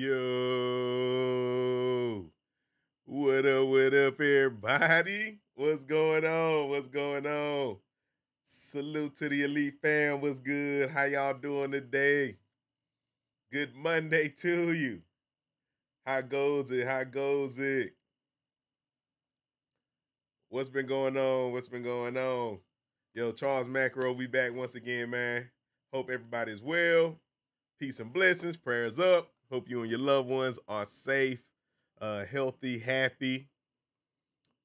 Yo, what up, what up, everybody? What's going on? What's going on? Salute to the Elite fam. What's good? How y'all doing today? Good Monday to you. How goes it? How goes it? What's been going on? What's been going on? Yo, Charles Macro, we back once again, man. Hope everybody's well. Peace and blessings. Prayers up. Hope you and your loved ones are safe, uh, healthy, happy.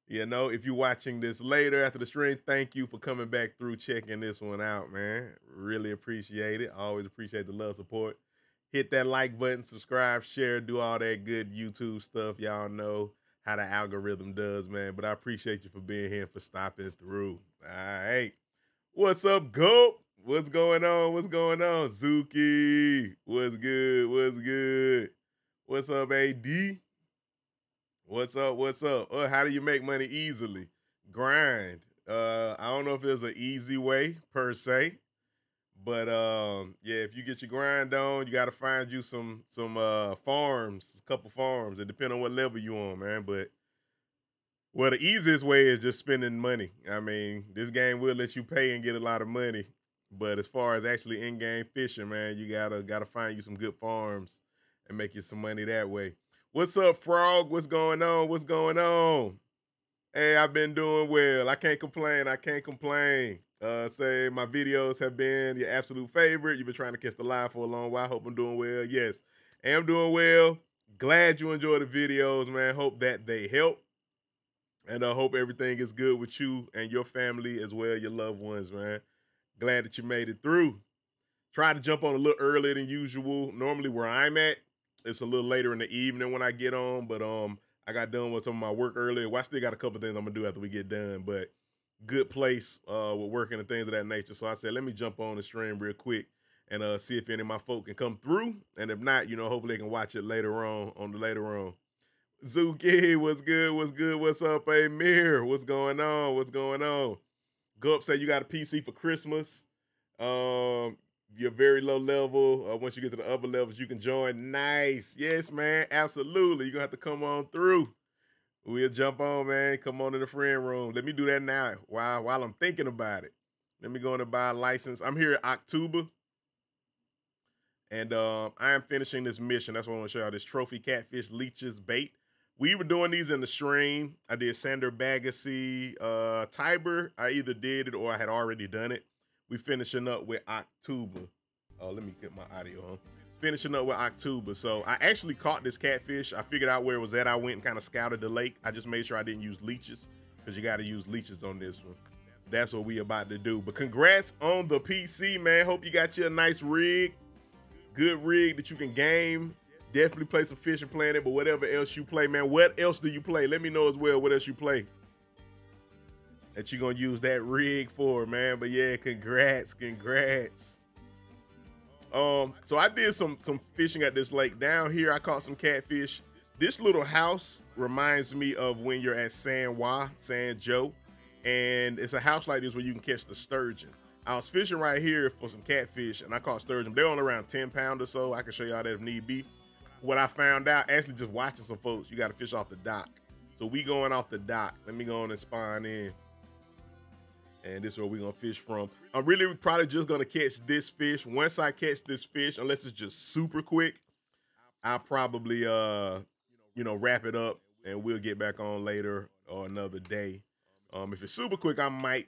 You know, if you're watching this later after the stream, thank you for coming back through, checking this one out, man. Really appreciate it. Always appreciate the love, support. Hit that like button, subscribe, share, do all that good YouTube stuff. Y'all know how the algorithm does, man. But I appreciate you for being here, for stopping through. All right. What's up, Goat? What's going on? What's going on? Zuki. What's good? What's good? What's up, AD? What's up? What's up? Uh, how do you make money easily? Grind. Uh, I don't know if there's an easy way per se, but um, yeah, if you get your grind on, you got to find you some some uh farms, a couple farms. It depends on what level you on, man. But well, the easiest way is just spending money. I mean, this game will let you pay and get a lot of money. But as far as actually in-game fishing, man, you gotta gotta find you some good farms and make you some money that way. What's up, Frog? What's going on? What's going on? Hey, I've been doing well. I can't complain. I can't complain. Uh, say my videos have been your absolute favorite. You've been trying to catch the live for a long while. Hope I'm doing well. Yes, am doing well. Glad you enjoy the videos, man. Hope that they help. And I hope everything is good with you and your family as well, your loved ones, man. Glad that you made it through. Try to jump on a little earlier than usual. Normally where I'm at, it's a little later in the evening when I get on, but um I got done with some of my work earlier. Well, I still got a couple things I'm gonna do after we get done, but good place uh with working and things of that nature. So I said, let me jump on the stream real quick and uh see if any of my folk can come through. And if not, you know, hopefully they can watch it later on on the later on. Zuki, what's good? What's good? What's up, Amir? What's going on? What's going on? Go up, say you got a PC for Christmas. Um, you're very low level. Uh, once you get to the upper levels, you can join. Nice. Yes, man. Absolutely. You're going to have to come on through. We'll jump on, man. Come on in the friend room. Let me do that now while, while I'm thinking about it. Let me go in and buy a license. I'm here at Akhtuba. And um, I am finishing this mission. That's what I want to show you this trophy catfish leeches bait. We were doing these in the stream. I did Sander Baggersee, uh, Tiber. I either did it or I had already done it we finishing up with Akhtuba. Oh, let me get my audio on. Finishing up with Akhtuba. So I actually caught this catfish. I figured out where it was at. I went and kind of scouted the lake. I just made sure I didn't use leeches because you got to use leeches on this one. That's what we about to do. But congrats on the PC, man. Hope you got you a nice rig. Good rig that you can game. Definitely play some Fishing Planet, but whatever else you play, man. What else do you play? Let me know as well what else you play that you're gonna use that rig for, man. But yeah, congrats, congrats. Um, so I did some some fishing at this lake down here. I caught some catfish. This little house reminds me of when you're at San Juan, San Joe, and it's a house like this where you can catch the sturgeon. I was fishing right here for some catfish, and I caught sturgeon. They're only around 10 pound or so. I can show y'all that if need be. What I found out, actually just watching some folks, you got to fish off the dock. So we going off the dock. Let me go on and spawn in and this is where we're gonna fish from. I'm really probably just gonna catch this fish. Once I catch this fish, unless it's just super quick, I'll probably uh you know wrap it up and we'll get back on later or another day. Um, if it's super quick, I might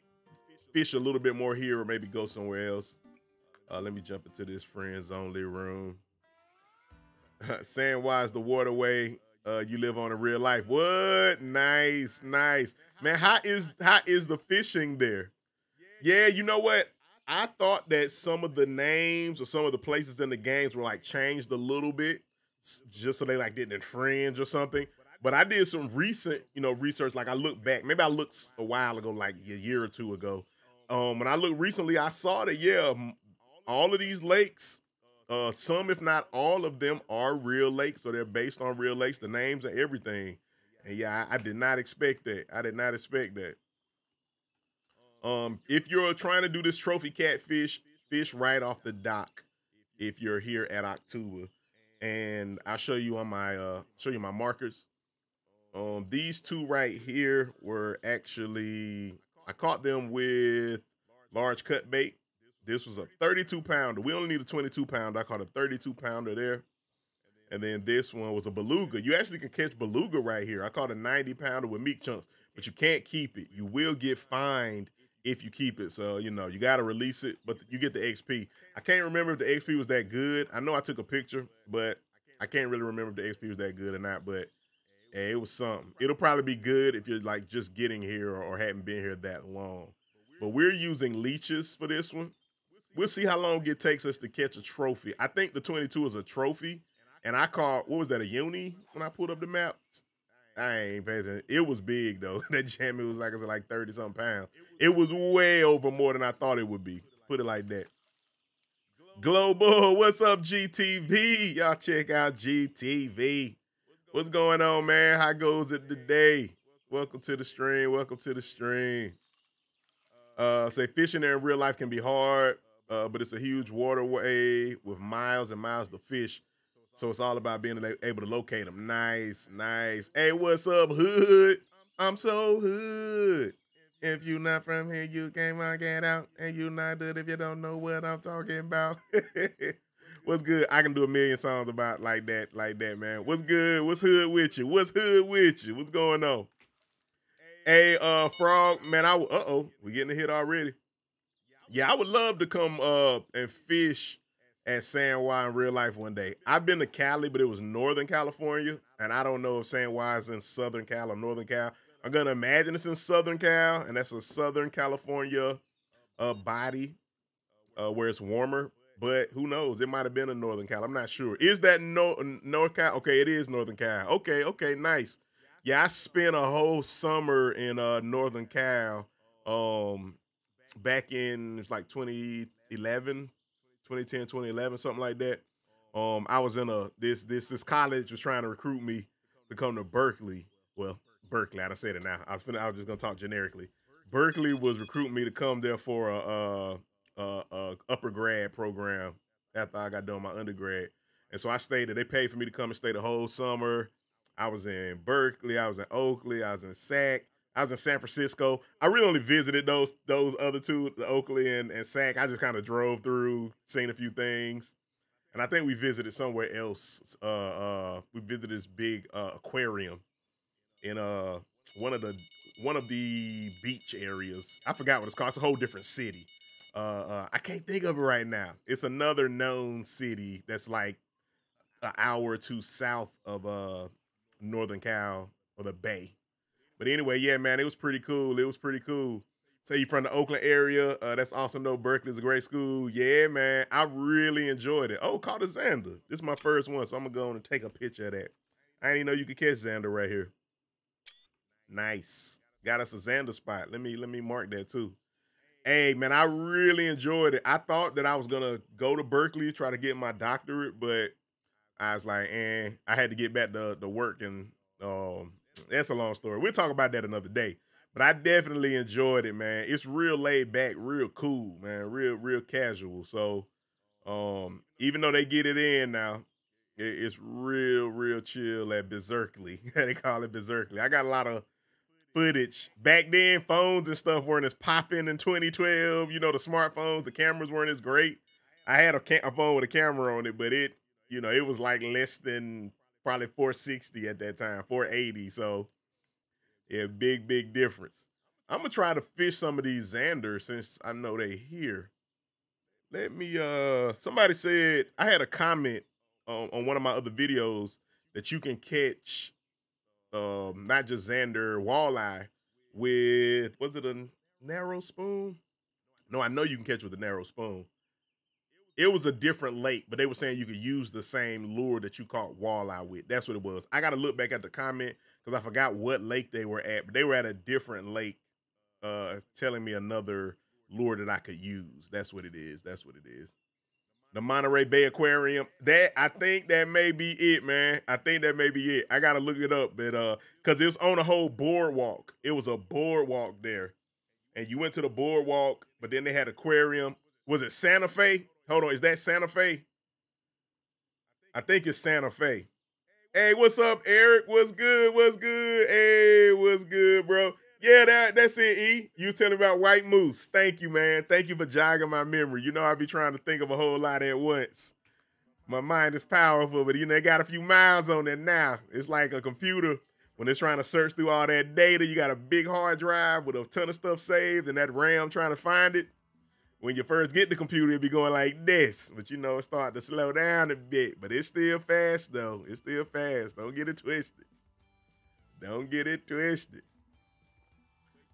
fish a little bit more here or maybe go somewhere else. Uh, let me jump into this friends only room. San Juan's the waterway uh, you live on in real life. What? Nice, nice. Man, how is how is the fishing there? Yeah, you know what? I thought that some of the names or some of the places in the games were like changed a little bit, just so they like didn't infringe or something. But I did some recent, you know, research. Like I looked back, maybe I looked a while ago, like a year or two ago. Um, when I looked recently, I saw that yeah, all of these lakes uh, some, if not all of them, are real lakes, so they're based on real lakes, the names and everything. And yeah, I, I did not expect that. I did not expect that. Um, if you're trying to do this trophy catfish, fish right off the dock. If you're here at Akhtuba, and I'll show you on my uh show you my markers. Um, these two right here were actually I caught them with large cut bait. This was a 32 pounder. We only need a 22 pounder. I caught a 32 pounder there. And then this one was a beluga. You actually can catch beluga right here. I caught a 90 pounder with meat chunks, but you can't keep it. You will get fined if you keep it. So, you know, you got to release it, but you get the XP. I can't remember if the XP was that good. I know I took a picture, but I can't really remember if the XP was that good or not. But hey, it was something. It'll probably be good if you're like just getting here or, or hadn't been here that long. But we're using leeches for this one. We'll see how long it takes us to catch a trophy. I think the 22 is a trophy. And I caught, what was that, a uni when I pulled up the map? I ain't paying It was big though. that jammy was like I said, like 30 something pounds. It was way over more than I thought it would be. Put it like that. Global, what's up, GTV? Y'all check out GTV. What's going on, man? How goes it today? Welcome to the stream. Welcome to the stream. Uh, say fishing there in real life can be hard, uh, but it's a huge waterway with miles and miles to fish. So it's all about being able to locate them. Nice, nice. Hey, what's up, hood? I'm so hood. If you not from here, you can't get out. And you not good if you don't know what I'm talking about. what's good? I can do a million songs about like that, like that, man. What's good? What's hood with you? What's hood with you? What's going on? Hey, uh, Frog, man, I uh-oh, we getting a hit already. Yeah, I would love to come uh and fish at San Juan in real life one day. I've been to Cali, but it was Northern California, and I don't know if San Juan is in Southern Cal or Northern Cal. I'm gonna imagine it's in Southern Cal, and that's a Southern California uh, body uh, where it's warmer. But who knows? It might have been in Northern Cal. I'm not sure. Is that no North Cal? Okay, it is Northern Cal. Okay, okay, nice. Yeah, I spent a whole summer in uh, Northern Cal. Um, back in like 2011, 2010, 2011, something like that. Um, I was in a this this this college was trying to recruit me to come to Berkeley. Well, Berkeley, I don't say it now. I was I was just gonna talk generically. Berkeley was recruiting me to come there for a, a, a, a upper grad program after I got done my undergrad, and so I stayed there. They paid for me to come and stay the whole summer. I was in Berkeley, I was in Oakley, I was in Sac, I was in San Francisco. I really only visited those those other two, the Oakley and, and Sac. I just kind of drove through, seen a few things. And I think we visited somewhere else. Uh, uh, we visited this big uh, aquarium in uh one of the one of the beach areas. I forgot what it's called. It's a whole different city. Uh, uh, I can't think of it right now. It's another known city that's like an hour or two south of uh Northern Cal or the Bay. But anyway, yeah, man, it was pretty cool. It was pretty cool. So you from the Oakland area. Uh, that's awesome though. Berkeley's a great school. Yeah, man. I really enjoyed it. Oh, caught a Zander. This is my first one, so I'm gonna go and take a picture of that. I didn't even know you could catch Zander right here. Nice. Got us a Zander spot. Let me let me mark that too. Hey man, I really enjoyed it. I thought that I was gonna go to Berkeley try to get my doctorate, but I was like, eh, I had to get back to, the work and um that's a long story. We'll talk about that another day. But I definitely enjoyed it, man. It's real laid back, real cool, man. Real, real casual. So, um, even though they get it in now, it, it's real, real chill at Berserkly. they call it Berserkly. I got a lot of footage back then. Phones and stuff weren't as popping in 2012. You know, the smartphones, the cameras weren't as great. I had a, a phone with a camera on it, but it, you know, it was like less than probably 460 at that time, 480. So yeah, big, big difference. I'm gonna try to fish some of these Zanders since I know they here. Let me uh somebody said I had a comment on, on one of my other videos that you can catch um not just Zander walleye with was it a narrow spoon? No, I know you can catch with a narrow spoon it was a different lake, but they were saying you could use the same lure that you caught walleye with. That's what it was. I got to look back at the comment because I forgot what lake they were at, but they were at a different lake, uh, telling me another lure that I could use. That's what it is. That's what it is. The Monterey Bay Aquarium. That I think that may be it, man. I think that may be it. I gotta look it up, but uh, cause it's on a whole boardwalk. It was a boardwalk there, and you went to the boardwalk, but then they had aquarium. Was it Santa Fe? Hold on, is that Santa Fe? I think it's Santa Fe. Hey, what's up, Eric? What's good? What's good? Hey, what's good, bro? Yeah, that that's it, E. You was telling about White Moose. Thank you, man. Thank you for jogging my memory. You know I be trying to think of a whole lot at once. My mind is powerful, but you know, it got a few miles on it now. It's like a computer when it's trying to search through all that data. You got a big hard drive with a ton of stuff saved and that RAM trying to find it when you first get the computer, it be going like this. But you know, it start to slow down a bit. But it's still fast though. It's still fast. Don't get it twisted. Don't get it twisted.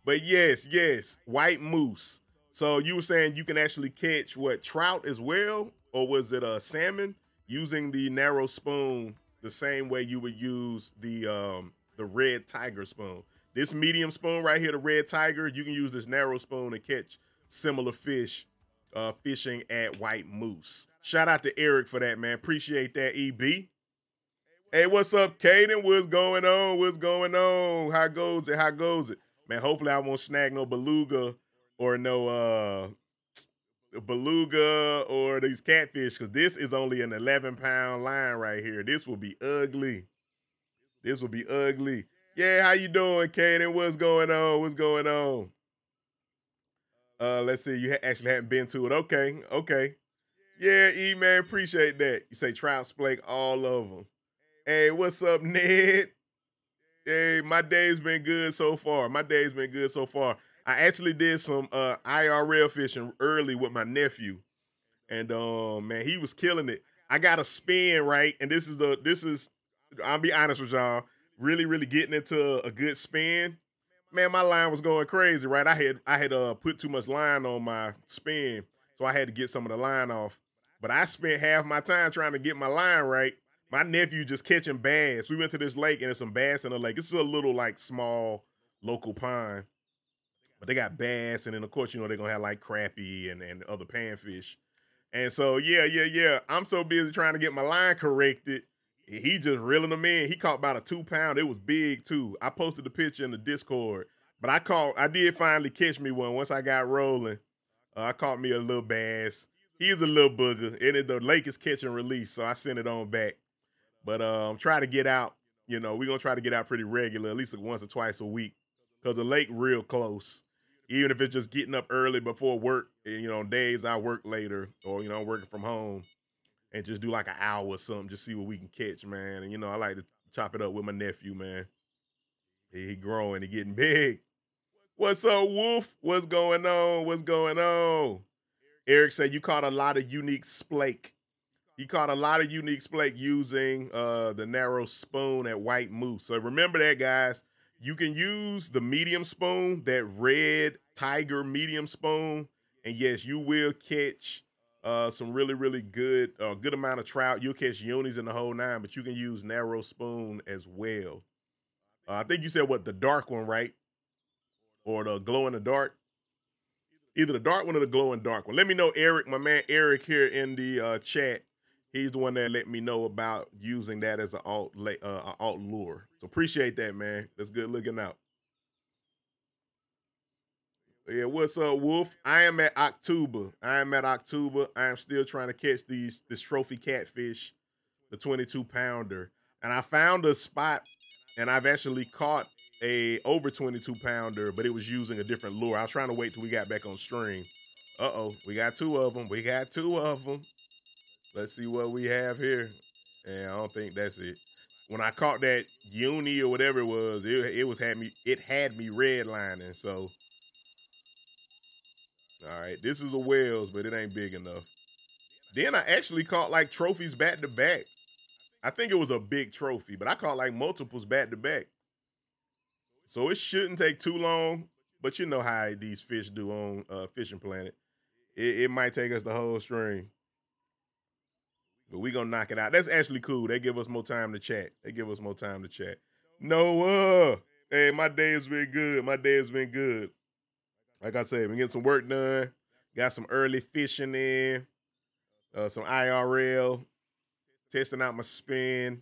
But yes, yes, white moose. So you were saying you can actually catch what trout as well, or was it a salmon using the narrow spoon the same way you would use the um the red tiger spoon. This medium spoon right here, the red tiger, you can use this narrow spoon to catch similar fish uh, fishing at White Moose. Shout out to Eric for that, man. Appreciate that, EB. Hey, what's up, Caden? What's going on? What's going on? How goes it? How goes it? Man, hopefully I won't snag no beluga or no uh beluga or these catfish because this is only an 11 pound line right here. This will be ugly. This will be ugly. Yeah, how you doing, Caden? What's going on? What's going on? Uh, let's see. You actually hadn't been to it. Okay, okay. Yeah, E man, appreciate that. You say trout splake all of them. Hey, what's up, Ned? Hey, my day's been good so far. My day's been good so far. I actually did some uh, IRL fishing early with my nephew, and um, man, he was killing it. I got a spin right, and this is the this is. I'll be honest with y'all. Really, really getting into a good spin man, my line was going crazy, right? I had I had uh put too much line on my spin, so I had to get some of the line off. But I spent half my time trying to get my line right. My nephew just catching bass. We went to this lake and there's some bass in the lake. This is a little like small local pond. But they got bass, and then of course, you know, they're gonna have like crappie and, and other panfish. And so yeah, yeah, yeah. I'm so busy trying to get my line corrected he just reeling them in. He caught about a two pound. It was big too. I posted the picture in the Discord, but I caught. I did finally catch me one once I got rolling. Uh, I caught me a little bass. He's a little booger, and the lake is catch and release, so I sent it on back. But um, try to get out. You know, we're gonna try to get out pretty regular, at least once or twice a week, because the lake real close. Even if it's just getting up early before work, you know, days I work later, or you know, I'm working from home and just do like an hour or something, just see what we can catch, man. And you know, I like to chop it up with my nephew, man. He, growing, he getting big. What's up, Wolf? What's going on? What's going on? Eric said you caught a lot of unique splake. He caught a lot of unique splake using uh, the narrow spoon at White Moose. So remember that, guys. You can use the medium spoon, that red tiger medium spoon, and yes, you will catch uh, some really, really good, uh, good amount of trout. You'll catch unis in the whole nine, but you can use narrow spoon as well. Uh, I think you said what the dark one, right? Or the glow in the dark. Either the dark one or the glow in dark one. Let me know, Eric, my man Eric here in the uh, chat. He's the one that let me know about using that as an alt, uh, alt lure. So appreciate that, man. That's good looking out. Yeah, what's up, Wolf? I am at Akhtuba. I am at Akhtuba. I am still trying to catch these this trophy catfish, the 22 pounder. And I found a spot and I've actually caught a over 22 pounder, but it was using a different lure. I was trying to wait till we got back on stream. Uh-oh, we got two of them. We got two of them. Let's see what we have here. And I don't think that's it. When I caught that uni or whatever it was, it, it was had me it had me redlining. So all right, this is a Wales, but it ain't big enough. Then I actually caught like trophies back to back. I think it was a big trophy, but I caught like multiples back to back. So it shouldn't take too long, but you know how these fish do on uh, Fishing Planet. It, it might take us the whole stream. But we gonna knock it out. That's actually cool. They give us more time to chat. They give us more time to chat. Noah, hey, my day has been good. My day has been good like I said, been getting some work done. Got some early fishing in, uh, some IRL, testing out my spin.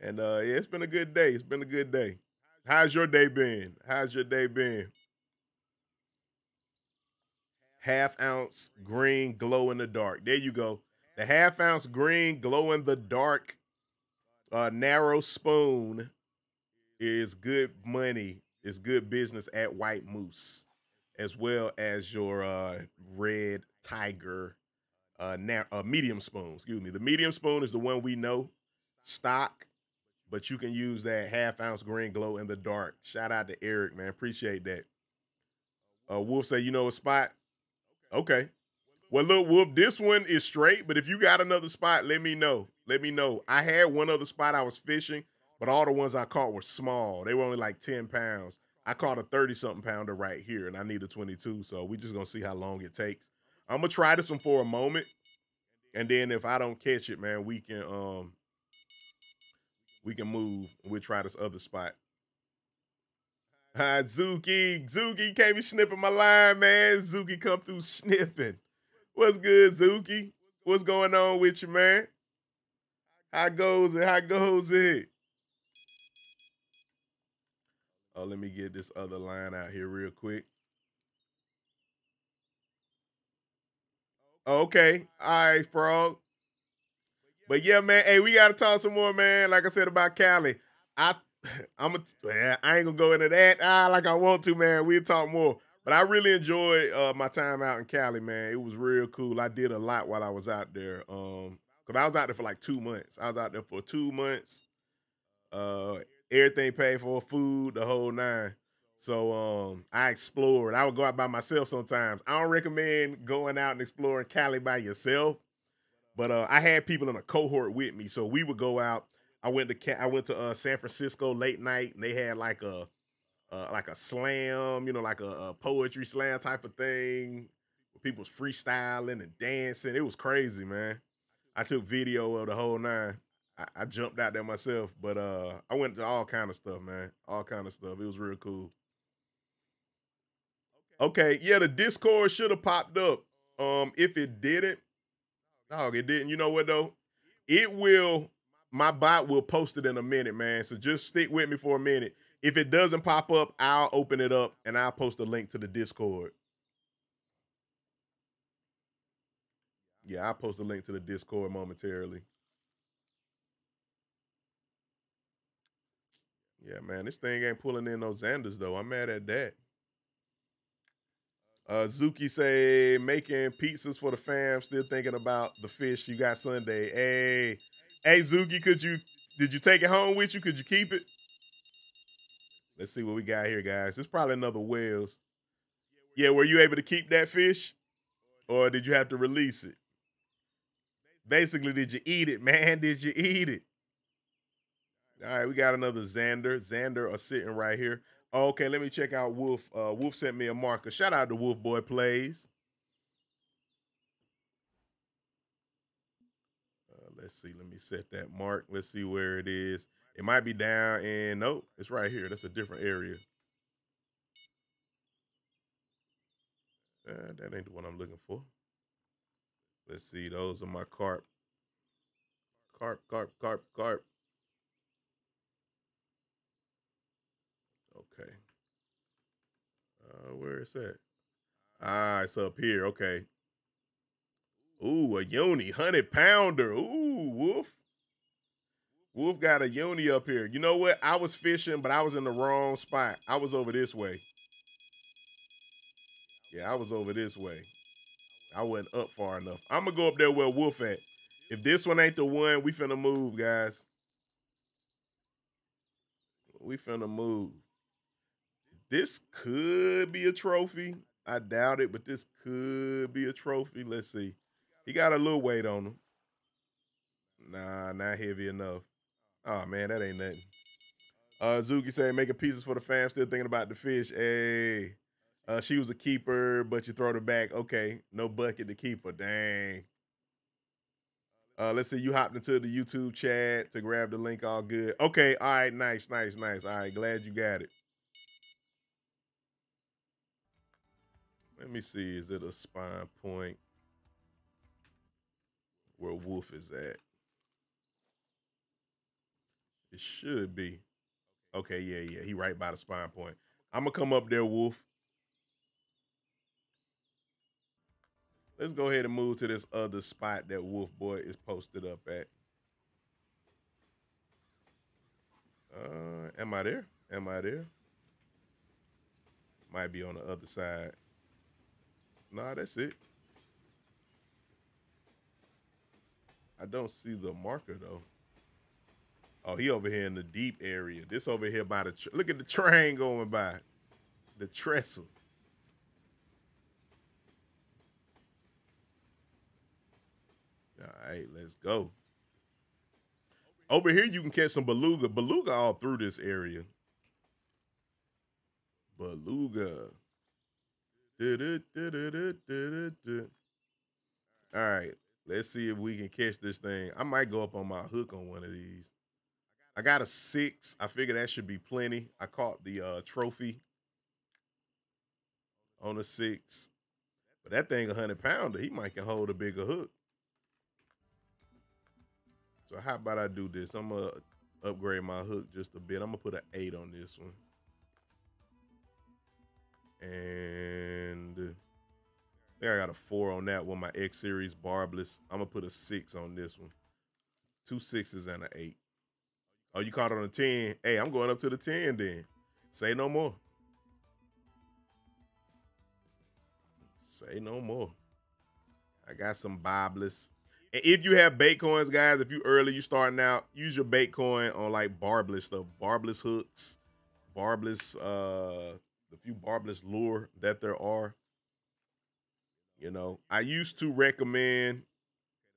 And uh, yeah, it's been a good day. It's been a good day. How's your day been? How's your day been? Half ounce green glow in the dark. There you go. The half ounce green glow in the dark uh, narrow spoon is good money. It's good business at White Moose, as well as your uh, red tiger uh, na- uh, medium spoon. Excuse me. The medium spoon is the one we know stock, but you can use that half ounce green glow in the dark. Shout out to Eric, man. Appreciate that. Uh, Wolf say, you know a spot? Okay. Well, look, Wolf, this one is straight, but if you got another spot, let me know. Let me know. I had one other spot I was fishing, but all the ones I caught were small. They were only like 10 pounds. I caught a 30 something pounder right here, and I need a 22. So we just gonna see how long it takes. I'm gonna try this one for a moment. And then if I don't catch it, man, we can um we can move. We'll try this other spot. Hi, Zuki. Zuki can't be snipping my line, man. Zuki come through snipping. What's good, Zuki? What's going on with you, man? How goes it? How goes it? Oh, let me get this other line out here real quick. Okay. All right, Frog. But yeah, man, hey, we gotta talk some more, man. Like I said about Cali. I I'm a, well, I ain't gonna go into that ah, like I want to, man. We'll talk more. But I really enjoyed uh, my time out in Cali, man. It was real cool. I did a lot while I was out there. Um, cause I was out there for like two months. I was out there for two months. Uh, everything paid for, food, the whole nine. So um, I explored. I would go out by myself sometimes. I don't recommend going out and exploring Cali by yourself, but uh, I had people in a cohort with me, so we would go out. I went to I went to uh, San Francisco late night, and they had like a uh, like a slam, you know, like a, a, poetry slam type of thing. People's freestyling and dancing. It was crazy, man. I took video of the whole nine. I, I jumped out there myself, but uh, I went to all kind of stuff, man. All kind of stuff. It was real cool. Okay, yeah, the Discord should have popped up. Um, if it didn't, no, it didn't. You know what though? It will. My bot will post it in a minute, man. So just stick with me for a minute. If it doesn't pop up, I'll open it up and I'll post a link to the Discord. Yeah, I'll post a link to the Discord momentarily. Yeah, man, this thing ain't pulling in no Zanders though. I'm mad at that. Uh, Zuki say making pizzas for the fam. Still thinking about the fish you got Sunday. Hey, hey, Zuki, could you did you take it home with you? Could you keep it? Let's see what we got here, guys. It's probably another whales. Yeah, were you able to keep that fish, or did you have to release it? Basically, did you eat it, man? Did you eat it? All right, we got another Zander. Zander are sitting right here. Okay, let me check out Wolf. Uh, Wolf sent me a marker. Shout out to Wolf Boy Plays. Uh, let's see. Let me set that mark. Let's see where it is. It might be down and nope, it's right here. That's a different area. Uh, that ain't the one I'm looking for. Let's see. Those are my carp. Carp, carp, carp, carp. Okay. Uh, where is that? Ah, it's up here. Okay. Ooh, a yoni, hundred pounder. Ooh, wolf. Wolf got a yoni up here. You know what? I was fishing, but I was in the wrong spot. I was over this way. Yeah, I was over this way. I wasn't up far enough. I'm gonna go up there where Wolf at. If this one ain't the one, we finna move, guys. We finna move. This could be a trophy. I doubt it, but this could be a trophy. Let's see. He got a little weight on him. Nah, not heavy enough. Oh man, that ain't nothing. Uh Zuki saying making pieces for the fam, still thinking about the fish. Hey. Uh, she was a keeper, but you throw her back. Okay, no bucket to keep her. Dang. Uh, let's see, you hopped into the YouTube chat to grab the link. All good. Okay, all right, nice, nice, nice. All right, glad you got it. Let me see. Is it a spine point where Wolf is at? It should be. Okay, yeah, yeah. He right by the spine point. I'm gonna come up there, Wolf. Let's go ahead and move to this other spot that Wolf Boy is posted up at. Uh, am I there? Am I there? Might be on the other side. Nah, that's it. I don't see the marker though. Oh, he over here in the deep area. This over here by the look at the train going by, the trestle. All right, let's go. Over here, you can catch some beluga. Beluga all through this area. Beluga. All right, let's see if we can catch this thing. I might go up on my hook on one of these. I got a six. I figure that should be plenty. I caught the uh, trophy on a six. But that thing a hundred pounder, he might can hold a bigger hook. So how about I do this? I'm gonna upgrade my hook just a bit. I'm gonna put an eight on this one. Think I got a four on that one, my X series barbless. I'm gonna put a six on this one. Two sixes and an eight. Oh, you caught on a 10. Hey, I'm going up to the 10 then. Say no more. Say no more. I got some barbless. And if you have bait coins, guys, if you early, you starting out, use your bait coin on like barbless stuff, barbless hooks, barbless, uh, the few barbless lure that there are. You know, I used to recommend.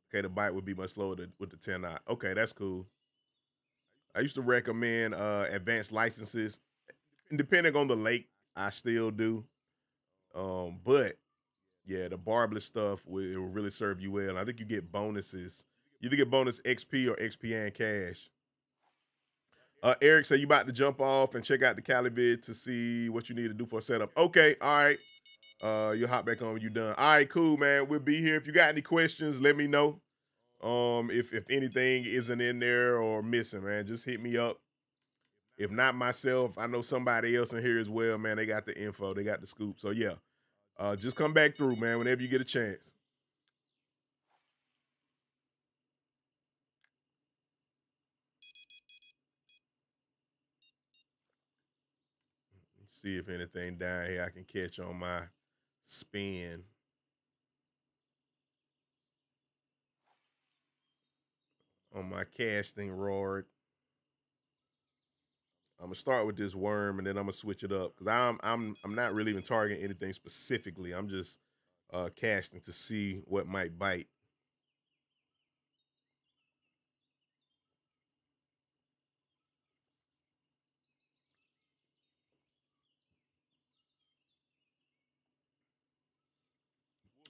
Okay, the bite would be much slower with the 10 knot. Okay, that's cool. I used to recommend uh, advanced licenses. And depending on the lake, I still do. Um, but yeah, the barbless stuff will, will really serve you well. And I think you get bonuses. You either get bonus XP or XP and cash. Uh, Eric said you about to jump off and check out the Cali vid to see what you need to do for a setup. Okay, all right. Uh, you'll hop back on when you're done. All right, cool, man. We'll be here. If you got any questions, let me know. Um, if if anything isn't in there or missing, man, just hit me up. If not myself, I know somebody else in here as well, man. They got the info, they got the scoop. So yeah, uh, just come back through, man, whenever you get a chance. See if anything down here I can catch on my spin. on my casting rod. I'm gonna start with this worm and then I'm gonna switch it up because I'm I'm I'm not really even targeting anything specifically. I'm just uh, casting to see what might bite.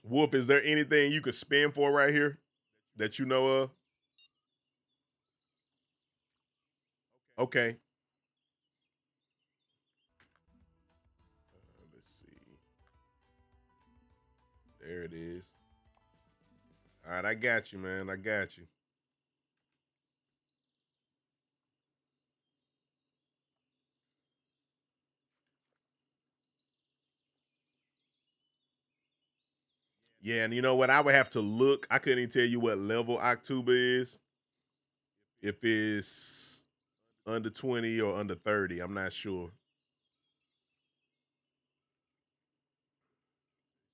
Wolf, is there anything you could spin for right here that you know of? Okay. Uh, let's see. There it is. All right, I got you, man. I got you. Yeah, and you know what? I would have to look. I couldn't even tell you what level Akhtuba is. If it's under 20 or under 30. I'm not sure.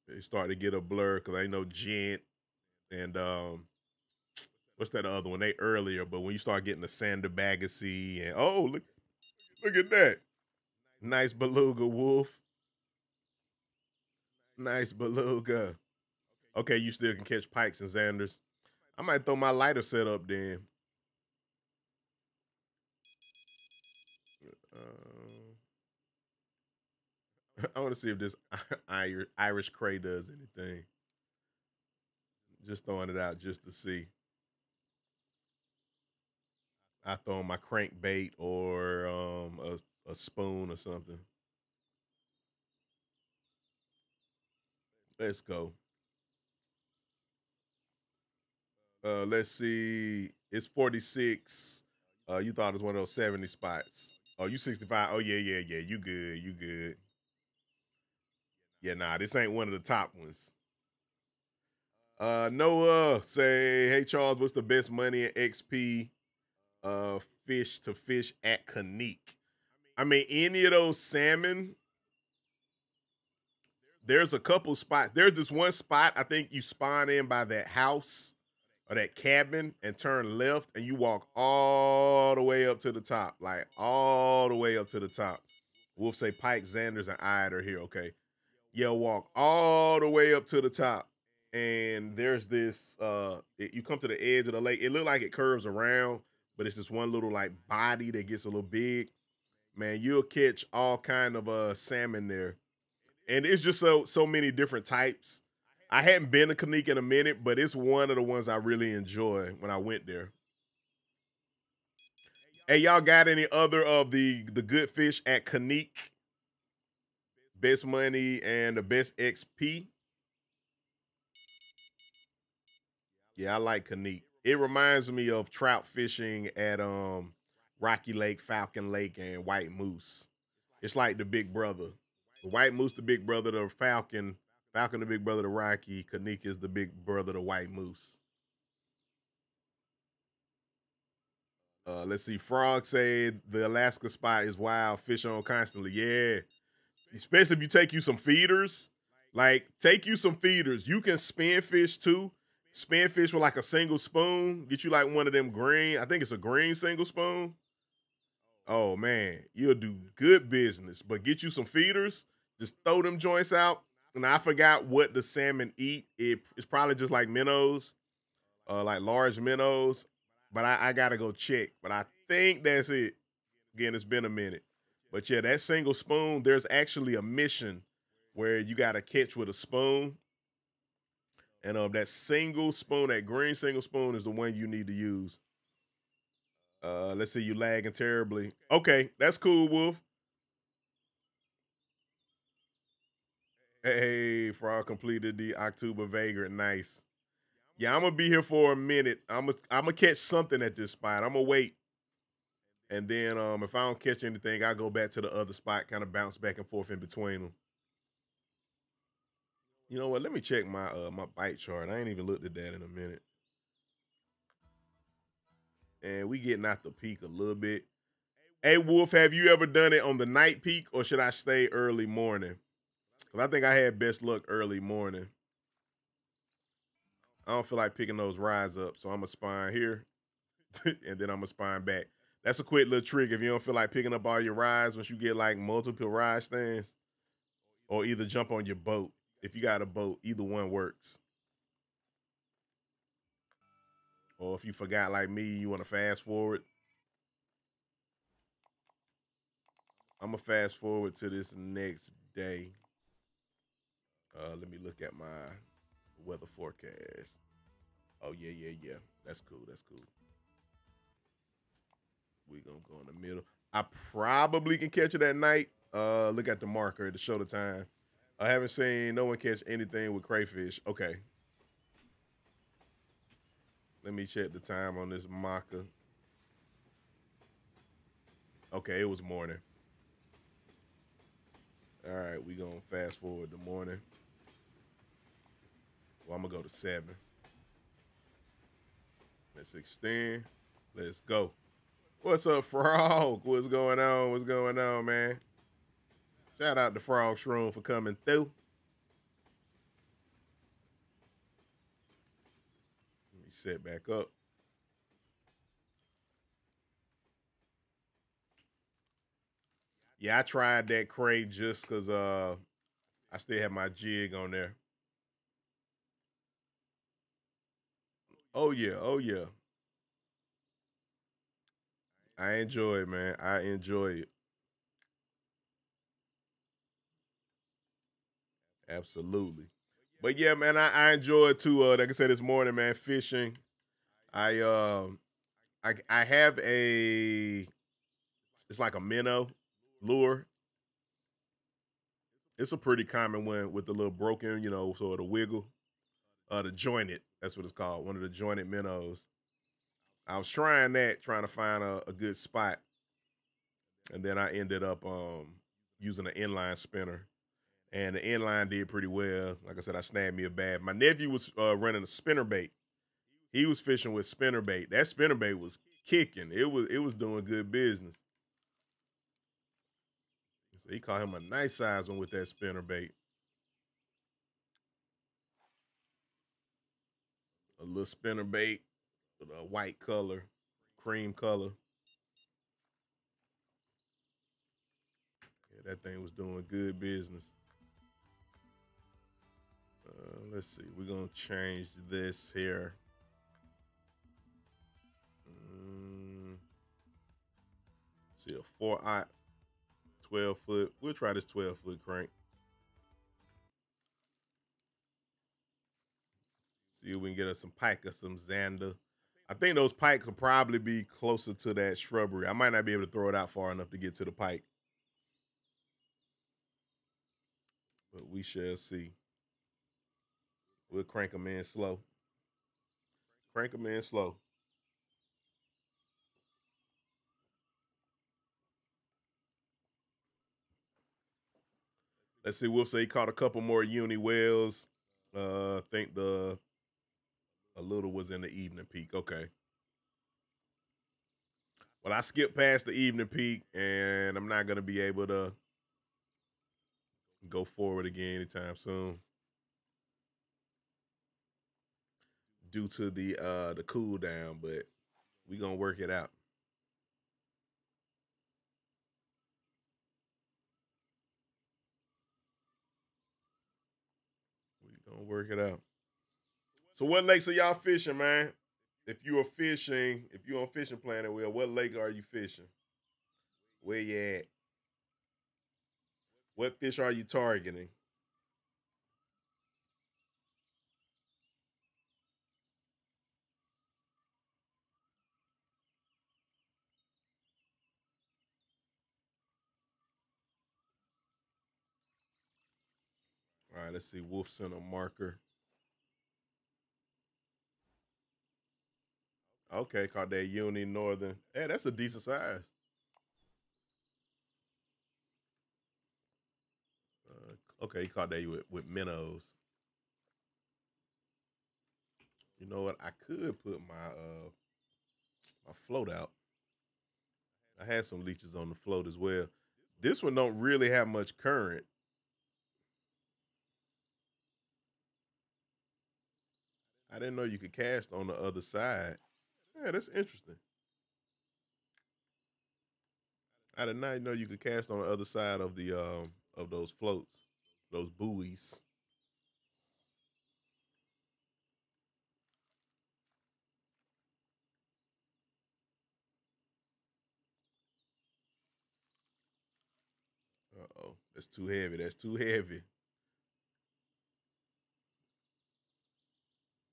They start to get a blur because I know Gent and um what's that other one? They earlier, but when you start getting the Sander Baggersee and oh look look at that. Nice beluga wolf. Nice beluga. Okay, you still can catch pikes and Zanders. I might throw my lighter set up then. I want to see if this Irish Cray does anything. Just throwing it out just to see. I throw my crankbait or um, a, a spoon or something. Let's go. Uh, let's see. It's 46. Uh, you thought it was one of those 70 spots. Oh, you 65. Oh, yeah, yeah, yeah. You good. You good. Yeah, nah, this ain't one of the top ones. Uh, Noah say, "Hey Charles, what's the best money in XP uh fish to fish at Kaniq?" I mean, any of those salmon. There's a couple spots. There's this one spot I think you spawn in by that house that cabin and turn left, and you walk all the way up to the top, like all the way up to the top. We'll say Pike, Zanders, and Ide are here. Okay, yeah, walk all the way up to the top and there's this uh it, you come to the edge of the lake it looked like it curves around but it's this one little like body that gets a little big man you'll catch all kind of uh salmon there and it's just so so many different types i hadn't been to Kaniq in a minute but it's one of the ones i really enjoy when i went there hey y'all got any other of the the good fish at Kaniq best money and the best xp Yeah, I like Kaniq. It reminds me of trout fishing at um Rocky Lake, Falcon Lake, and White Moose. It's like the big brother. The White Moose, the big brother, the Falcon, Falcon, the big brother, to Rocky. Kaniq is the big brother, to White Moose. Uh, let's see. Frog said the Alaska spot is wild. Fish on constantly. Yeah. Especially if you take you some feeders. Like, take you some feeders. You can spin fish too spin fish with like a single spoon. Get you like one of them green. I think it's a green single spoon. Oh man, you'll do good business. But get you some feeders. Just throw them joints out. And I forgot what the salmon eat. It, it's probably just like minnows, uh, like large minnows. But I, I gotta go check. But I think that's it. Again, it's been a minute. But yeah, that single spoon, there's actually a mission where you gotta catch with a spoon and um, that single spoon, that green single spoon, is the one you need to use. Uh, let's say you lagging terribly. Okay, that's cool, Wolf. Hey, Frog completed the Akhtuba Vagrant. Nice. Yeah, I'm gonna be here for a minute. I'm gonna I'm gonna catch something at this spot. I'm gonna wait, and then um, if I don't catch anything, I go back to the other spot, kind of bounce back and forth in between them. You know what? Let me check my uh my bite chart. I ain't even looked at that in a minute. And we getting out the peak a little bit. Hey Wolf, have you ever done it on the night peak or should I stay early morning? Cause I think I had best luck early morning. I don't feel like picking those rides up, so I'm gonna spine here, and then I'm gonna spine back. That's a quick little trick if you don't feel like picking up all your rides once you get like multiple ride stands, or either jump on your boat if you got a boat, either one works. Or if you forgot like me, you want to fast forward. I'm gonna fast forward to this next day. Uh, let me look at my weather forecast. Oh yeah, yeah, yeah. That's cool. That's cool. We're gonna go in the middle. I probably can catch it at night. Uh, look at the marker to show the time. I haven't seen no one catch anything with crayfish. Okay. Let me check the time on this maca. Okay, it was morning. All right, we gonna fast forward the morning. Well, I'm gonna go to seven. Let's extend. Let's go. What's up, Frog? What's going on? What's going on, man? Shout out to Frog Shroom for coming through. Let me set back up. Yeah, I tried that crate just because uh, I still have my jig on there. Oh yeah, oh yeah. I enjoy it, man. I enjoy it. Absolutely. But yeah, man, I, I it too. Uh, like I said this morning, man, fishing. I um, I I have a, it's like a minnow lure. It's a pretty common one with the little broken, you know, sort of wiggle, uh, the jointed. That's what it's called. One of the jointed minnows. I was trying that, trying to find a, a good spot, and then I ended up um using an inline spinner and the inline did pretty well. Like I said, I snagged me a bad. My nephew was uh, running a spinner bait. He was fishing with spinner bait. That spinner bait was kicking. It was it was doing good business. So he caught him a nice size one with that spinner bait. A little spinner bait with a white color, cream color. Yeah, that thing was doing good business. Uh, let's see. We're gonna change this here. Mm, see a four eye, twelve foot. We'll try this twelve foot crank. See we can get us some pike or some zander. I think those pike could probably be closer to that shrubbery. I might not be able to throw it out far enough to get to the pike. But we shall see. We'll crank them in slow. Crank them in slow. Let's see. We'll say he caught a couple more uni whales. Uh, I think the a little was in the evening peak. Okay. Well, I skipped past the evening peak, and I'm not gonna be able to go forward again anytime soon. due to the uh the cool down, but we gonna work it out. We gonna work it out. So what lakes are y'all fishing, man? If you are fishing, if you're on fishing planet, well, what lake are you fishing? Where you at? What fish are you targeting? All right, let's see. Wolf Center marker. Okay, caught that Uni Northern. Hey, that's a decent size. Uh, okay, he caught that with, with minnows. You know what? I could put my uh my float out. I had some leeches on the float as well. This one don't really have much current. I didn't know you could cast on the other side. Yeah, that's interesting. I did not know you could cast on the other side of the um of those floats, those buoys. Uh oh, that's too heavy. That's too heavy.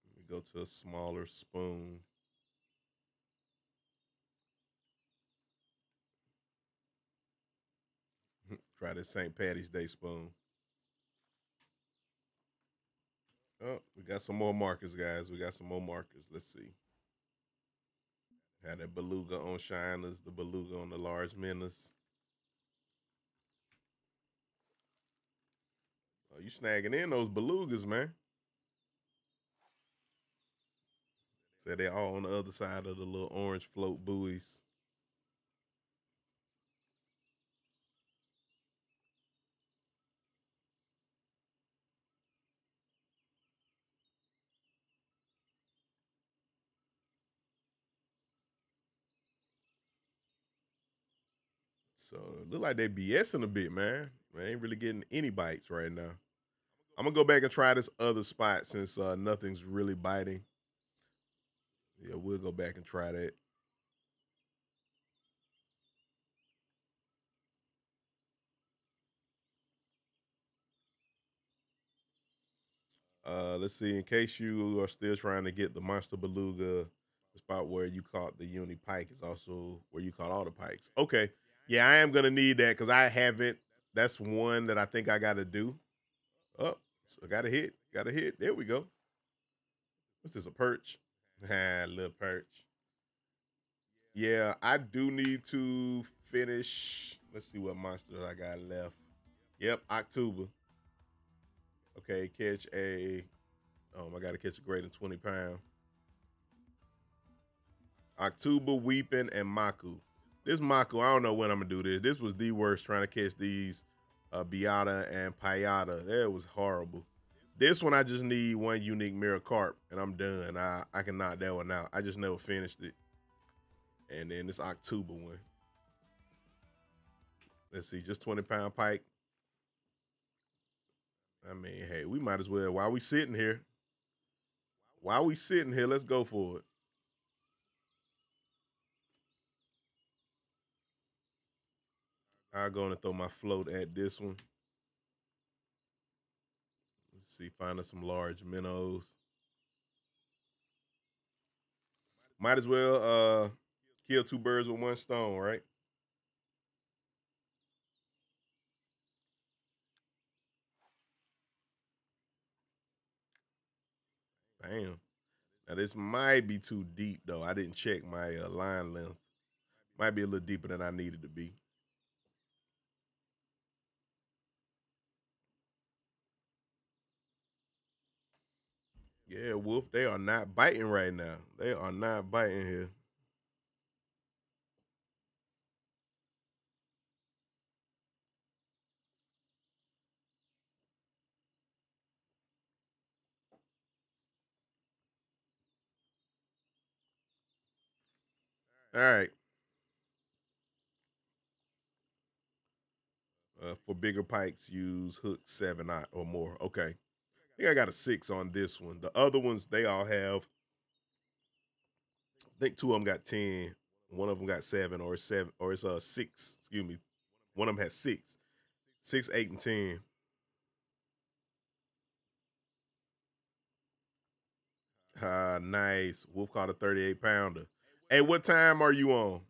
Let me go to a smaller spoon. Try this St. Patty's Day spoon. Oh, we got some more markers, guys. We got some more markers. Let's see. Had that beluga on shiners, the beluga on the large minnows. Oh, you snagging in those belugas, man. So they're all on the other side of the little orange float buoys. So it look like they BSing a bit, man. They ain't really getting any bites right now. I'm gonna go back and try this other spot since uh, nothing's really biting. Yeah, we'll go back and try that. Uh, let's see. In case you are still trying to get the monster beluga, the spot where you caught the uni pike is also where you caught all the pikes. Okay, yeah, I am gonna need that because I haven't. That's one that I think I got to do. Oh, so got to hit. Got to hit. There we go. What's this? A perch? Ah, little perch. Yeah, I do need to finish. Let's see what monsters I got left. Yep, Akhtuba. Okay, catch a. Um, I got to catch a greater than 20 pound. Akhtuba, Weeping, and Maku. This Maku, I don't know when I'm gonna do this. This was the worst trying to catch these uh, Biata and Payata. That was horrible. This one, I just need one unique mirror carp, and I'm done. I, I can knock that one out. I just never finished it. And then this Akhtuba one. Let's see, just 20 pound pike. I mean, hey, we might as well. While we sitting here, while we sitting here, let's go for it. I'll go and throw my float at this one. Let's see, find us some large minnows. Might as well uh kill two birds with one stone, right? Damn. Now this might be too deep though. I didn't check my uh, line length. Might be a little deeper than I needed to be. Yeah, Wolf, they are not biting right now. They are not biting here. All right. Uh, for bigger pikes, use hook seven or more. Okay. I think I got a six on this one. The other ones, they all have. I think two of them got ten. One of them got seven or seven or it's a uh, six. Excuse me. One of them has six, six, eight, and ten. Ah, uh, nice. Wolf caught a 38 pounder. Hey, what time are you on?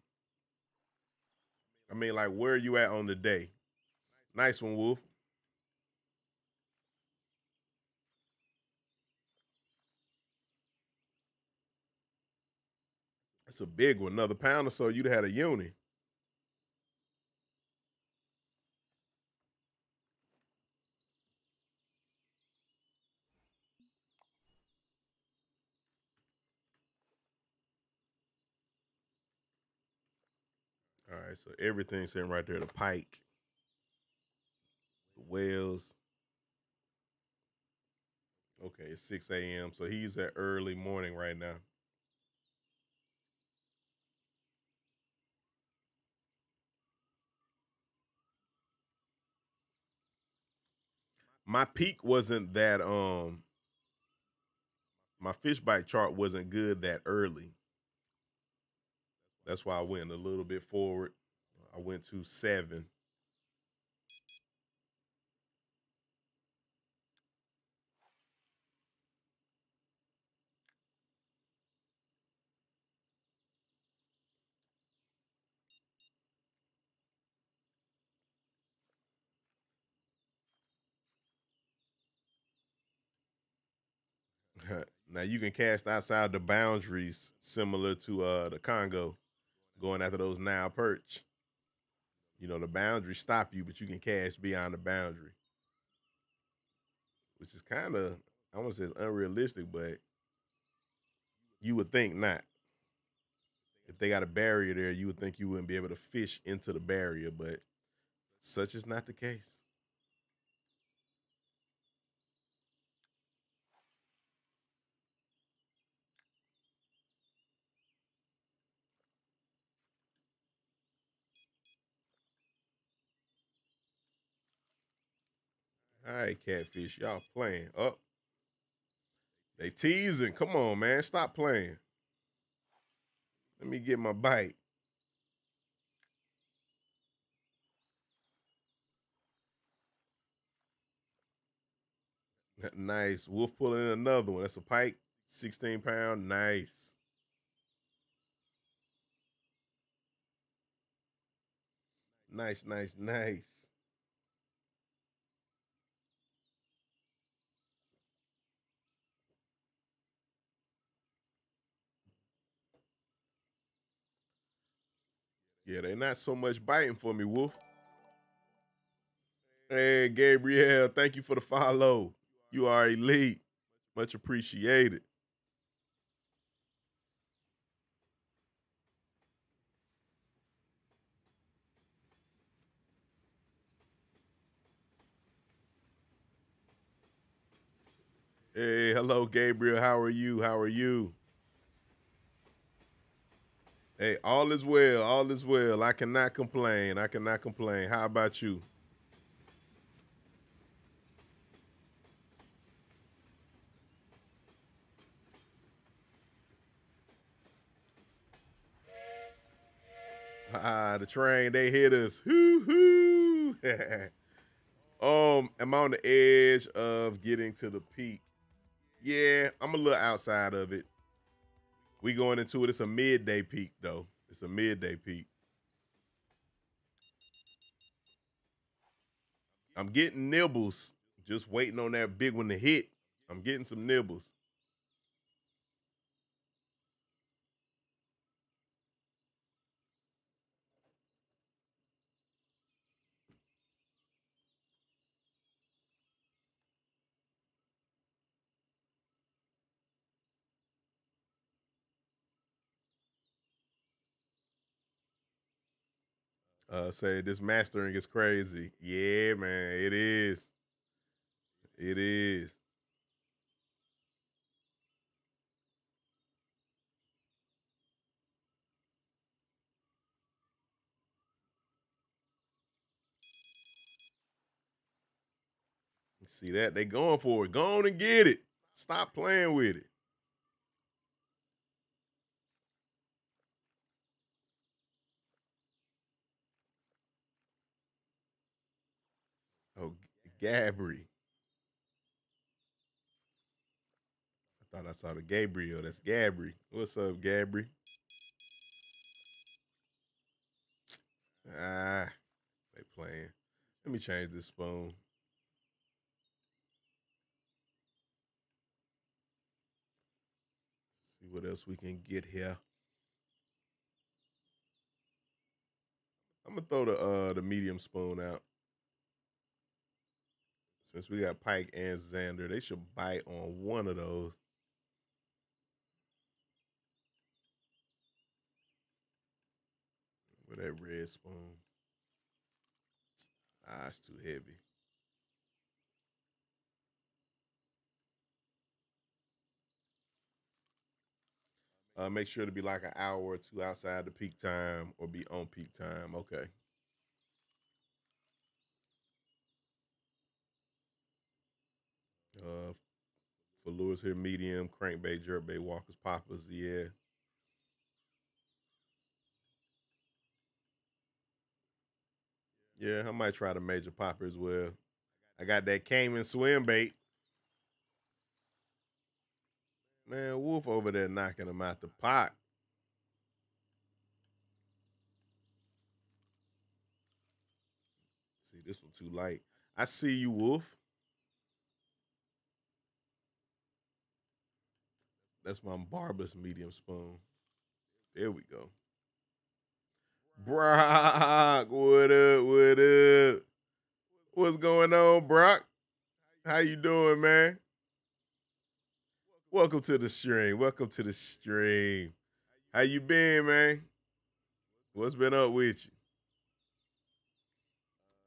I mean, like, where are you at on the day? Nice one, Wolf. That's a big one. Another pound or so, you'd have had a uni. All right, so everything's sitting right there. The pike, the whales. Okay, it's 6 a.m. So he's at early morning right now. My peak wasn't that um my fish bite chart wasn't good that early. That's why I went a little bit forward. I went to seven. Now you can cast outside the boundaries similar to uh the Congo going after those Nile perch. You know, the boundaries stop you, but you can cast beyond the boundary. Which is kind of, I want to say it's unrealistic, but you would think not. If they got a barrier there, you would think you wouldn't be able to fish into the barrier, but such is not the case. All right, catfish, y'all playing. Up. Oh. They teasing. Come on, man. Stop playing. Let me get my bite. Nice. Wolf pulling in another one. That's a pike. 16 pound. Nice. Nice, nice, nice. Yeah, they not so much biting for me, Wolf. Hey, Gabriel, thank you for the follow. You are elite. Much appreciated. Hey, hello, Gabriel. How are you? How are you? Hey, all is well. All is well. I cannot complain. I cannot complain. How about you? Ah, the train, they hit us. Hoo hoo. um, am I on the edge of getting to the peak? Yeah, I'm a little outside of it. We going into it. It's a midday peak though. It's a midday peak. I'm getting nibbles. Just waiting on that big one to hit. I'm getting some nibbles. Uh, say this mastering is crazy. Yeah, man, it is. It is. See that? They going for it. Go on and get it. Stop playing with it. Oh, Gabri. I thought I saw the Gabriel. That's Gabri. What's up, Gabri? Ah, they playing. Let me change this spoon. See what else we can get here. I'm gonna throw the uh the medium spoon out. Since we got Pike and Zander, they should bite on one of those. With that red spoon. Ah, it's too heavy. Uh, make sure to be like an hour or two outside the peak time or be on peak time. Okay. Uh, for Lewis here, medium, crankbait, jerkbait, walkers, poppers, yeah. Yeah, I might try the major popper as well. I got that Cayman swim bait. Man, Wolf over there knocking him out the pot. See, this one too light. I see you, Wolf. That's my barbless medium spoon. There we go. Brock, what up? What up? What's going on, Brock? How you doing, man? Welcome to the stream. Welcome to the stream. How you been, man? What's been up with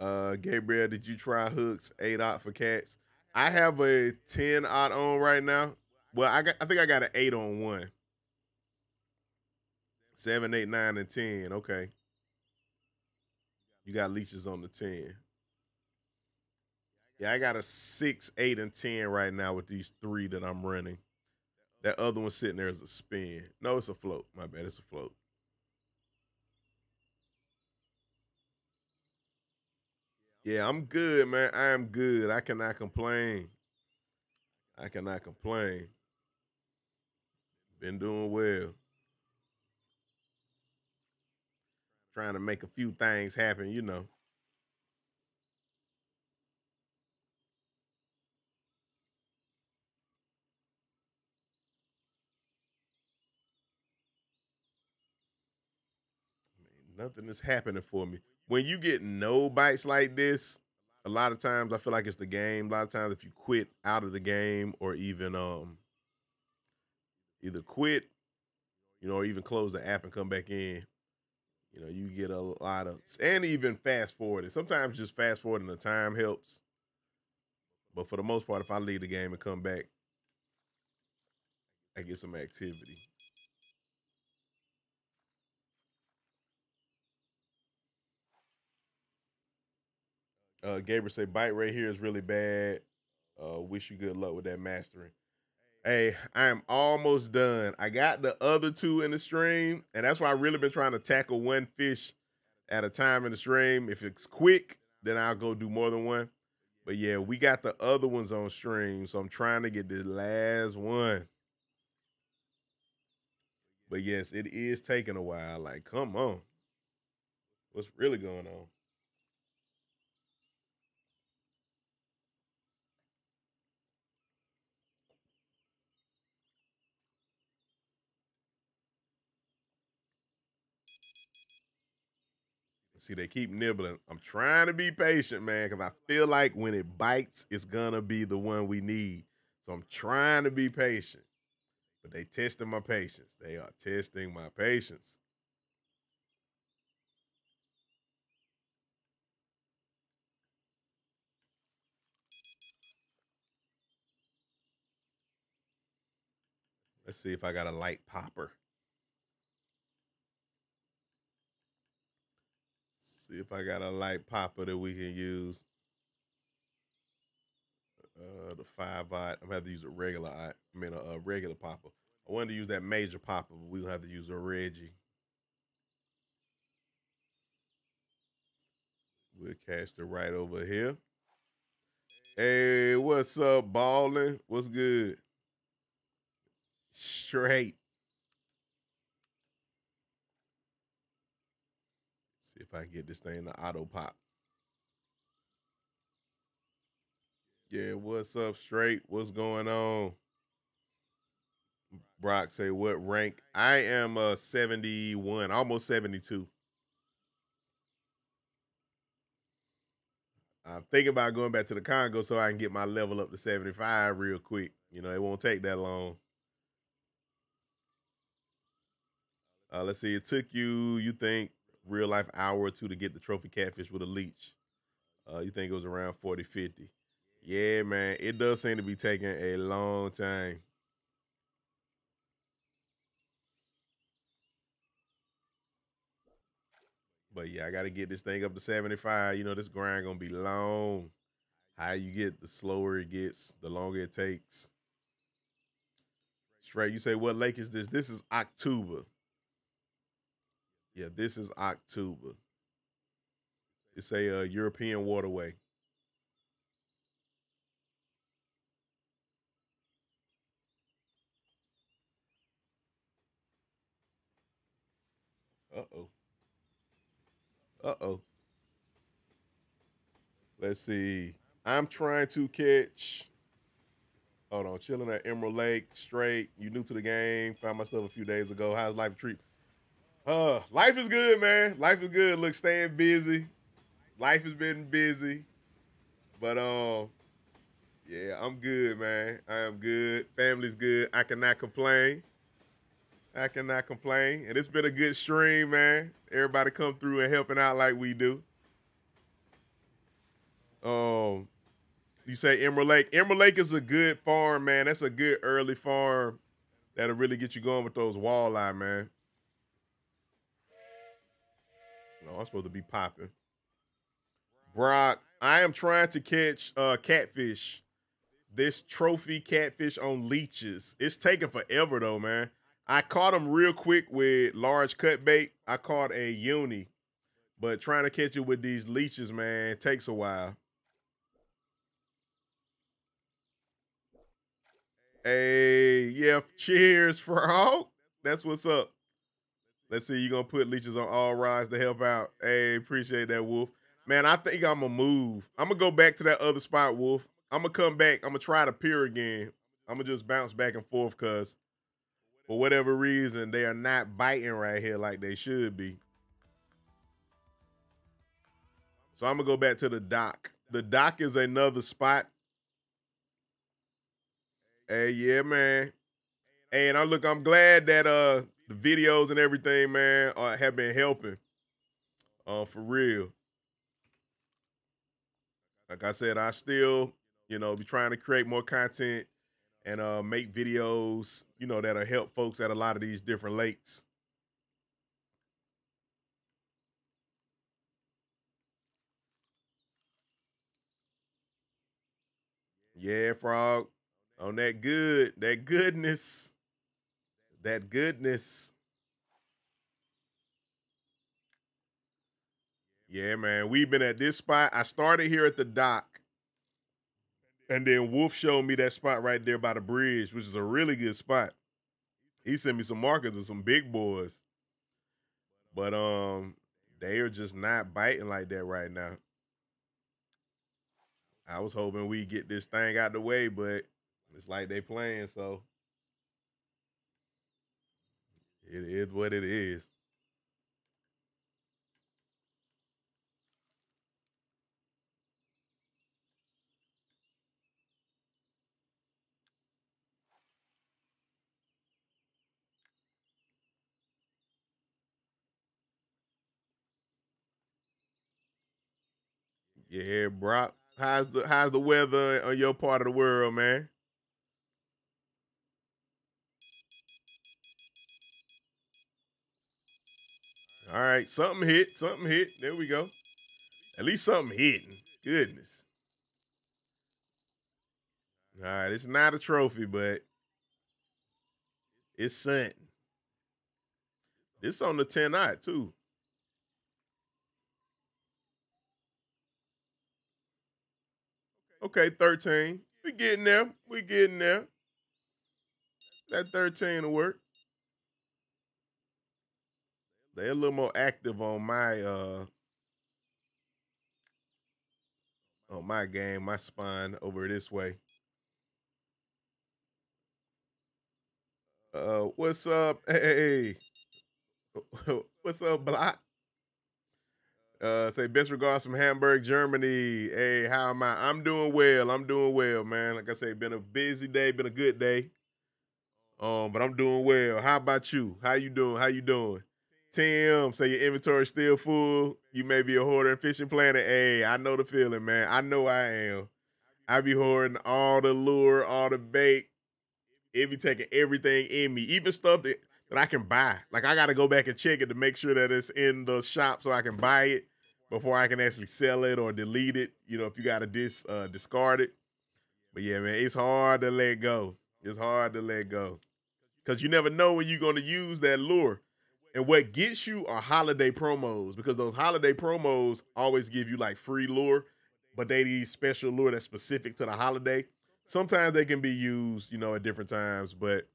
you? Uh, Gabriel, did you try hooks eight out for cats? I have a ten out on right now. Well, I got I think I got an eight on one. Seven, eight, nine, and ten. Okay. You got leeches on the ten. Yeah, I got a six, eight, and ten right now with these three that I'm running. That other one sitting there is a spin. No, it's a float. My bad, it's a float. Yeah, I'm good, man. I am good. I cannot complain. I cannot complain. Been doing well. Trying to make a few things happen, you know. Nothing is happening for me. When you get no bites like this, a lot of times I feel like it's the game. A lot of times if you quit out of the game or even um either quit, you know, or even close the app and come back in, you know, you get a lot of and even fast forward. forwarding. Sometimes just fast forwarding the time helps. But for the most part, if I leave the game and come back, I get some activity. Uh, Gabriel say bite right here is really bad. Uh, wish you good luck with that mastering. Hey, I am almost done. I got the other two in the stream, and that's why I really been trying to tackle one fish at a time in the stream. If it's quick, then I'll go do more than one. But yeah, we got the other ones on stream, so I'm trying to get the last one. But yes, it is taking a while. Like, come on. What's really going on? See, they keep nibbling. I'm trying to be patient, man, because I feel like when it bites, it's gonna be the one we need. So I'm trying to be patient. But they testing my patience. They are testing my patience. Let's see if I got a light popper. See if I got a light popper that we can use. Uh, the five watt. I'm gonna have to use a regular. I mean, a, a regular popper. I wanted to use that major popper, but we gonna have to use a Reggie. We'll cast it right over here. Hey, what's up, ballin'? What's good? Straight. I get this thing to auto pop. Yeah, what's up, straight? What's going on? Brock say what rank? I am a 71, almost 72. I'm thinking about going back to the Congo so I can get my level up to 75 real quick. You know, it won't take that long. Uh, let's see. It took you, you think, real life hour or two to get the trophy catfish with a leech. Uh, you think it was around 40, 50. Yeah, man, it does seem to be taking a long time. But yeah, I got to get this thing up to 75. You know, this grind going to be long. How you get, the slower it gets, the longer it takes. Straight, you say, what lake is this? This is Akhtuba. Yeah, this is Akhtuba. It's a uh, European waterway. Uh-oh. Uh-oh. Let's see. I'm trying to catch. Hold on, chilling at Emerald Lake, straight. You new to the game? Found myself a few days ago. How's life treat? Uh, life is good, man. Life is good. Look, staying busy. Life has been busy, but um, yeah, I'm good, man. I am good. Family's good. I cannot complain. I cannot complain, and it's been a good stream, man. Everybody come through and helping out like we do. Um, you say Emerald Lake. Emerald Lake is a good farm, man. That's a good early farm that'll really get you going with those walleye, man. No, I'm supposed to be popping. Brock, I am trying to catch uh catfish. This trophy catfish on leeches. It's taking forever though, man. I caught them real quick with large cut bait. I caught a uni, but trying to catch it with these leeches, man, takes a while. Hey, yeah, cheers, Frog. That's what's up. Let's see, you gonna put leeches on all rides to help out. Hey, appreciate that, Wolf. Man, I think I'm gonna move. I'm gonna go back to that other spot, Wolf. I'm gonna come back. I'm gonna try to pier again. I'm gonna just bounce back and forth because for whatever reason, they are not biting right here like they should be. So I'm gonna go back to the dock. the dock is another spot. Hey, yeah, man. Hey, and I look, I'm glad that uh the videos and everything, man, uh, have been helping. Uh, for real. Like I said, I still, you know, be trying to create more content and uh make videos, you know, that'll help folks at a lot of these different lakes. Yeah, frog. On that good, that goodness. That goodness. Yeah, man. We've been at this spot. I started here at the dock. And then Wolf showed me that spot right there by the bridge, which is a really good spot. He sent me some markers of some big boys. But um they are just not biting like that right now. I was hoping we get this thing out the way, but it's like they playing, so it is what it is. Yeah, Brock. How's the how's the weather on your part of the world, man? All right, something hit, something hit. There we go. At least something hitting. Goodness. All right, it's not a trophy, but it's something. It's on the 10 eye, too. Okay, 13. We getting there. We getting there. That 13 will work. They're a little more active on my uh on my game, my spine over this way. Uh what's up? Hey. What's up, Block? Uh, say best regards from Hamburg, Germany. Hey, how am I? I'm doing well. I'm doing well, man. Like I say, been a busy day, been a good day. Um, but I'm doing well. How about you? How you doing? How you doing? Tim, say your inventory still full. You may be a hoarder and fishing planet. Hey, I know the feeling, man. I know I am. I be hoarding all the lure, all the bait. It be taking everything in me, even stuff that, that I can buy. Like I gotta go back and check it to make sure that it's in the shop so I can buy it before I can actually sell it or delete it. You know, if you got to dis uh, discard it. But yeah, man, it's hard to let go. It's hard to let go because you never know when you're going to use that lure. And what gets you are holiday promos because those holiday promos always give you like free lure, but they need special lure that's specific to the holiday. Sometimes they can be used, you know, at different times, but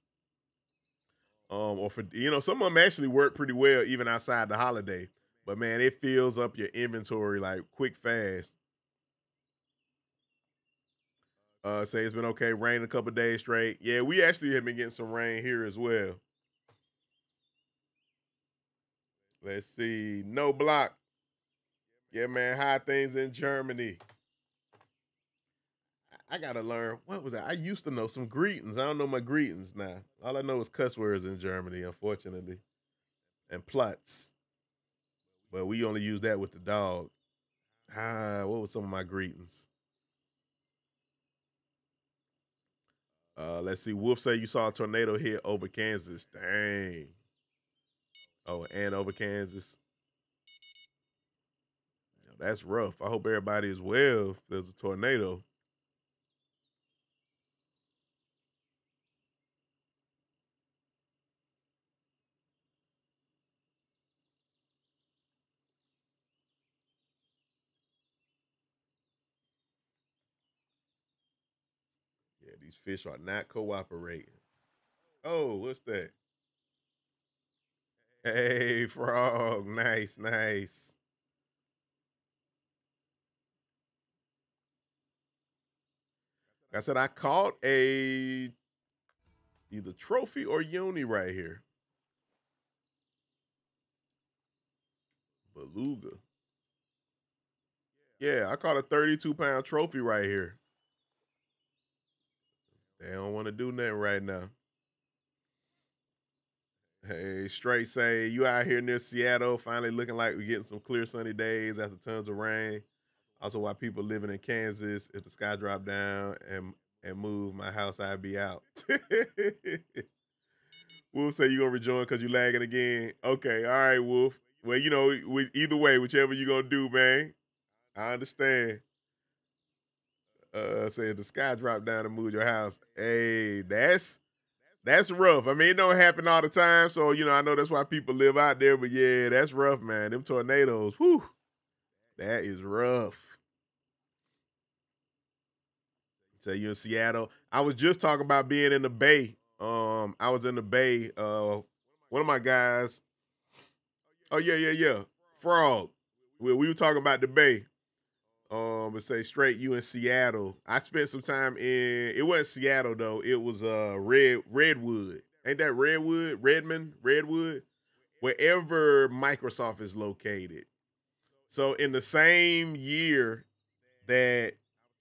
um, or for you know, some of them actually work pretty well even outside the holiday. But man, it fills up your inventory like quick fast. Uh, say it's been okay. Rain a couple days straight. Yeah, we actually have been getting some rain here as well. Let's see. No block. Yeah, man. High things in Germany. I gotta learn. What was that? I used to know some greetings. I don't know my greetings now. All I know is cuss words in Germany, unfortunately, and plots. But we only use that with the dog. Ah, what were some of my greetings? Uh, let's see. Wolf say you saw a tornado hit over Kansas. Dang. Oh, and over Kansas. That's rough. I hope everybody is well if there's a tornado. Yeah, these fish are not cooperating. Oh, what's that? Hey, frog. Nice, nice. I said I caught a either trophy or uni right here. Beluga. Yeah, I caught a 32 pound trophy right here. They don't want to do nothing right now. Hey, straight say you out here near Seattle, finally looking like we're getting some clear sunny days after tons of rain. Also, why people living in Kansas, if the sky drop down and and move, my house I'd be out. Wolf say you gonna rejoin because you lagging again. Okay, all right, Wolf. Well, you know, we, either way, whichever you gonna do, man. I understand. Uh, say the sky drop down and move your house. Hey, that's that's rough. I mean, it don't happen all the time, so you know, I know that's why people live out there. But yeah, that's rough, man. Them tornadoes, whew, that is rough. So you in Seattle. I was just talking about being in the Bay. Um, I was in the Bay. Uh, one of my guys. Oh yeah, yeah, yeah. Frog. We, we were talking about the Bay. Um, and say straight you in Seattle. I spent some time in. It wasn't Seattle though. It was uh Red Redwood. Ain't that Redwood? Redmond? Redwood? Wherever Microsoft is located. So in the same year that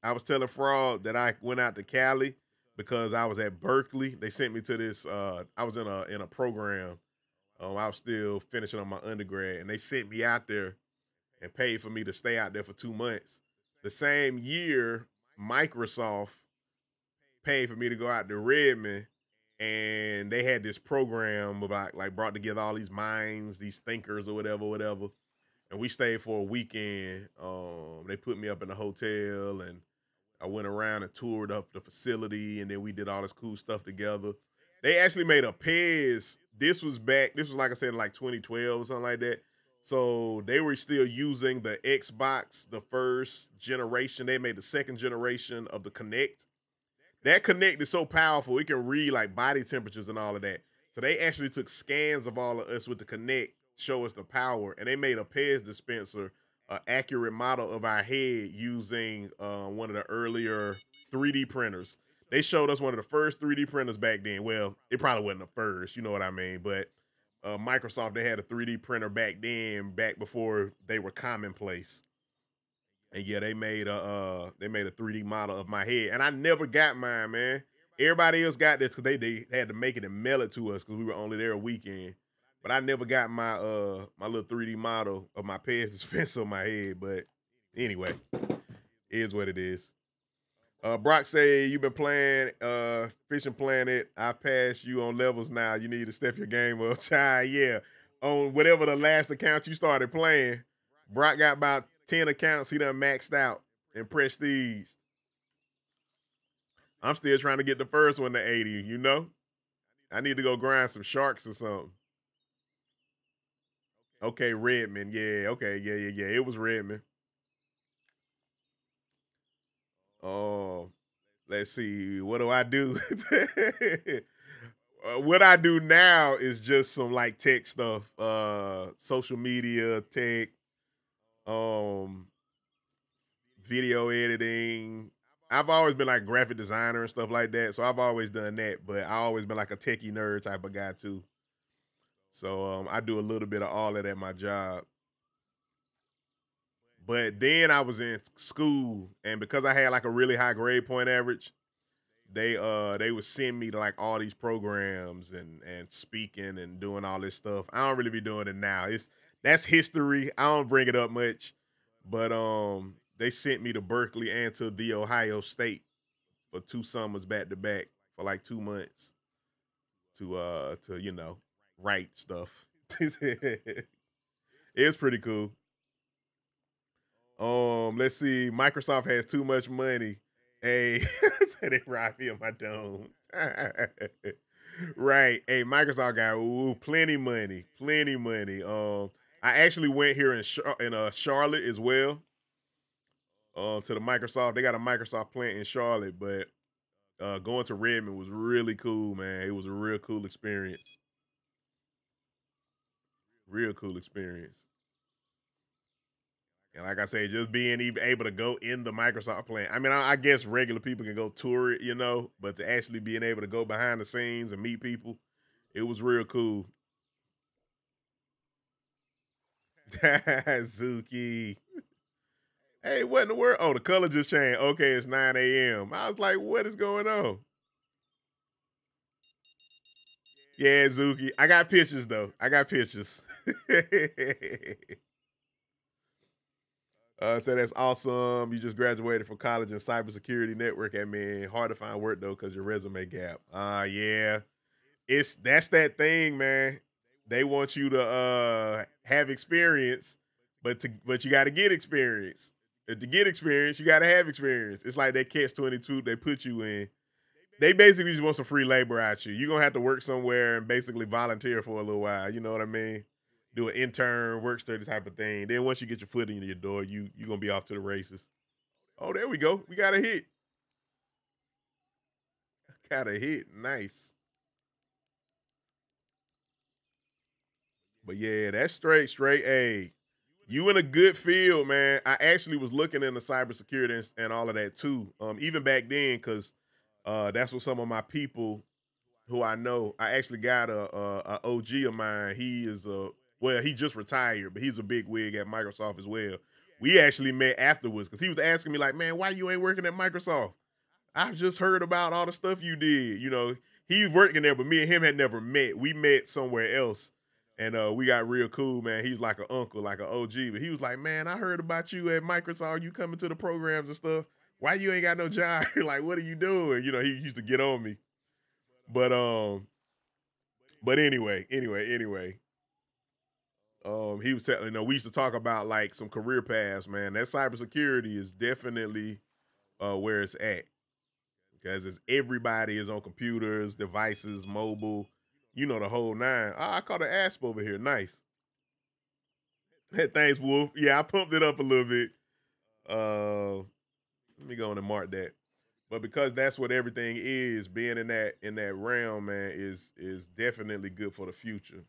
I was telling Frog that I went out to Cali because I was at Berkeley. They sent me to this. Uh, I was in a in a program. Um, I was still finishing on my undergrad, and they sent me out there and paid for me to stay out there for two months. The same year, Microsoft paid for me to go out to Redmond, and they had this program about like brought together all these minds, these thinkers, or whatever, whatever. And we stayed for a weekend. Um, they put me up in a hotel and I went around and toured up the facility, and then we did all this cool stuff together. They actually made a Pez. This was back. This was like I said, like 2012 or something like that. So they were still using the Xbox, the first generation. They made the second generation of the Kinect. That Kinect is so powerful; it can read like body temperatures and all of that. So they actually took scans of all of us with the Kinect, show us the power, and they made a Pez dispenser an accurate model of our head using uh, one of the earlier 3D printers. They showed us one of the first 3D printers back then. Well, it probably wasn't the first, you know what I mean? But uh, Microsoft, they had a 3D printer back then, back before they were commonplace. And yeah, they made a uh, they made a 3D model of my head, and I never got mine, man. Everybody else got this because they, they had to make it and mail it to us because we were only there a weekend. But I never got my uh my little 3D model of my Pez dispenser on my head. But anyway, is what it is. Uh, Brock say you've been playing uh Fishing Planet. I passed you on levels now. You need to step your game up. Child, yeah. On whatever the last account you started playing, Brock got about 10 accounts he done maxed out and prestige. I'm still trying to get the first one to 80, you know? I need to go grind some sharks or something. Okay, Redman. Yeah, okay, yeah, yeah, yeah. It was Redmond. Oh, let's see. What do I do? uh, what I do now is just some like tech stuff, uh, social media, tech, um, video editing. I've always been like graphic designer and stuff like that, so I've always done that. But I always been like a techie nerd type of guy too. So um, I do a little bit of all of that at my job. But then I was in school, and because I had like a really high grade point average, they uh they would send me to like all these programs and and speaking and doing all this stuff. I don't really be doing it now. It's that's history. I don't bring it up much, but um they sent me to Berkeley and to the Ohio State for two summers back to back for like two months to uh to you know write stuff. it's pretty cool. Um, let's see. Microsoft has too much money. Hey, said they robbed me of my dome. right. Hey, Microsoft got ooh, plenty money, plenty money. Um, I actually went here in Char- in uh, Charlotte as well. Um, to the Microsoft, they got a Microsoft plant in Charlotte, but uh, going to Redmond was really cool, man. It was a real cool experience. Real cool experience. And like I say, just being even able to go in the Microsoft plant. I mean, I, guess regular people can go tour it, you know, but to actually being able to go behind the scenes and meet people, it was real cool. Zuki. Hey, what in the world? Oh, the color just changed. Okay, it's 9 a.m. I was like, what is going on? Yeah, Zuki. I got pictures though. I got pictures. uh, so that's awesome. You just graduated from college in cybersecurity network admin. Hard to find work though because your resume gap. Uh yeah. It's that's that thing, man. They want you to uh have experience, but to but you got to get experience. To get experience, you got to have experience. It's like that catch twenty two they put you in they basically just want some free labor out you. You're gonna have to work somewhere and basically volunteer for a little while. You know what I mean? Do an intern, work study type of thing. Then once you get your foot in your door, you you're gonna be off to the races. Oh, there we go. We got a hit. Got a hit. Nice. But yeah, that's straight, straight A. You in a good field, man. I actually was looking into cybersecurity and, and all of that too. Um, even back then, because uh, that's what some of my people who I know. I actually got a, a, a OG of mine. He is a well, he just retired, but he's a big wig at Microsoft as well. We actually met afterwards because he was asking me like, "Man, why you ain't working at Microsoft? I've just heard about all the stuff you did. You know, he's working there, but me and him had never met. We met somewhere else." And uh, we got real cool, man. He's like an uncle, like an OG. But he was like, "Man, I heard about you at Microsoft. You coming to the programs and stuff why you ain't got no job? like, what are you doing? You know, he used to get on me. But um, but anyway, anyway, anyway. Um, he was telling, you know, we used to talk about like some career paths, man. That cybersecurity is definitely uh where it's at. Because it's everybody is on computers, devices, mobile, you know, the whole nine. Oh, I caught an asp over here. Nice. Thanks, Wolf. Yeah, I pumped it up a little bit. Uh let me go on and mark that. But because that's what everything is, being in that in that realm, man, is is definitely good for the future.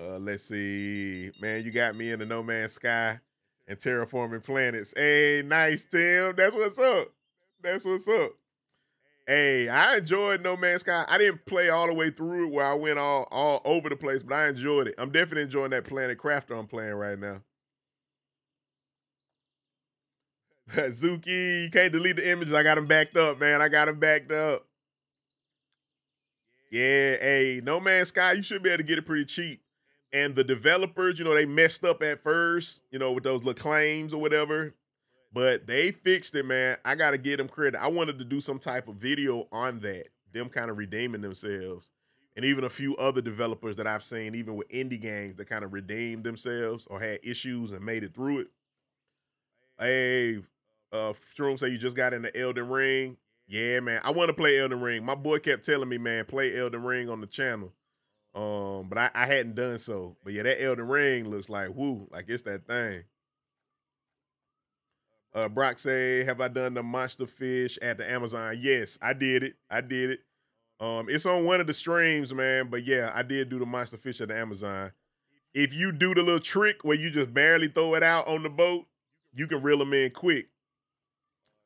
Uh, let's see, man. You got me in the No Man's Sky and terraforming planets. Hey, nice, Tim. That's what's up. That's what's up. Hey, I enjoyed No Man's Sky. I didn't play all the way through it where I went all all over the place, but I enjoyed it. I'm definitely enjoying that Planet Crafter I'm playing right now. Zuki, you can't delete the images. I got them backed up, man. I got them backed up. Yeah, hey, No Man's Sky, you should be able to get it pretty cheap. And the developers, you know, they messed up at first, you know, with those little claims or whatever. But they fixed it, man. I got to give them credit. I wanted to do some type of video on that, them kind of redeeming themselves. And even a few other developers that I've seen, even with indie games, that kind of redeemed themselves or had issues and made it through it. Hey, uh, Shroom say you just got into Elden Ring. Yeah, man. I want to play Elden Ring. My boy kept telling me, man, play Elden Ring on the channel. Um, but I, I hadn't done so. But yeah, that Elden Ring looks like woo, like it's that thing. Uh, Brock say, have I done the monster fish at the Amazon? Yes, I did it. I did it. Um, it's on one of the streams, man. But yeah, I did do the monster fish at the Amazon. If you do the little trick where you just barely throw it out on the boat, you can reel them in quick.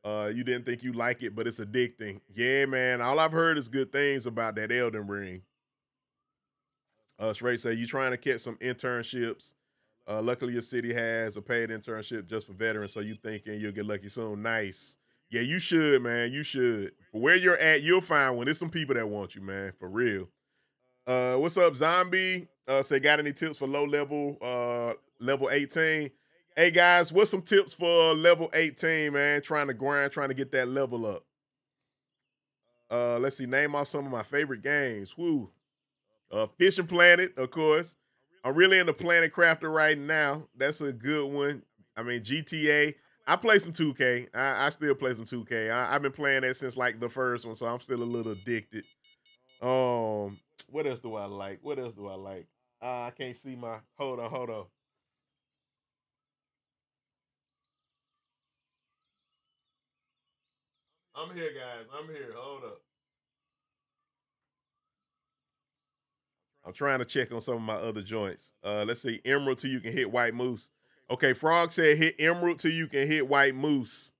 Uh, you didn't think you like it, but it's addicting. Yeah, man. All I've heard is good things about that Elden Ring. Uh, Shrey say you trying to catch some internships. Uh, luckily, your city has a paid internship just for veterans, so you thinking you'll get lucky soon. Nice. Yeah, you should, man. You should. Where you're at, you'll find one. There's some people that want you, man, for real. Uh, what's up, Zombie? Uh, say got any tips for low level, uh, level 18? Hey guys, what's some tips for level 18, man? Trying to grind, trying to get that level up. Uh, let's see, name off some of my favorite games. Woo. Uh, Fishing Planet, of course. I'm really into Planet Crafter right now. That's a good one. I mean, GTA. I play some 2K. I, I still play some 2K. I, have been playing that since like the first one, so I'm still a little addicted. Um, what else do I like? What else do I like? Uh, I can't see my. Hold on, hold on. I'm here, guys. I'm here. Hold up. I'm trying to check on some of my other joints. Uh, let's see. Emerald till you can hit white moose. Okay, Frog said hit emerald till you can hit white moose.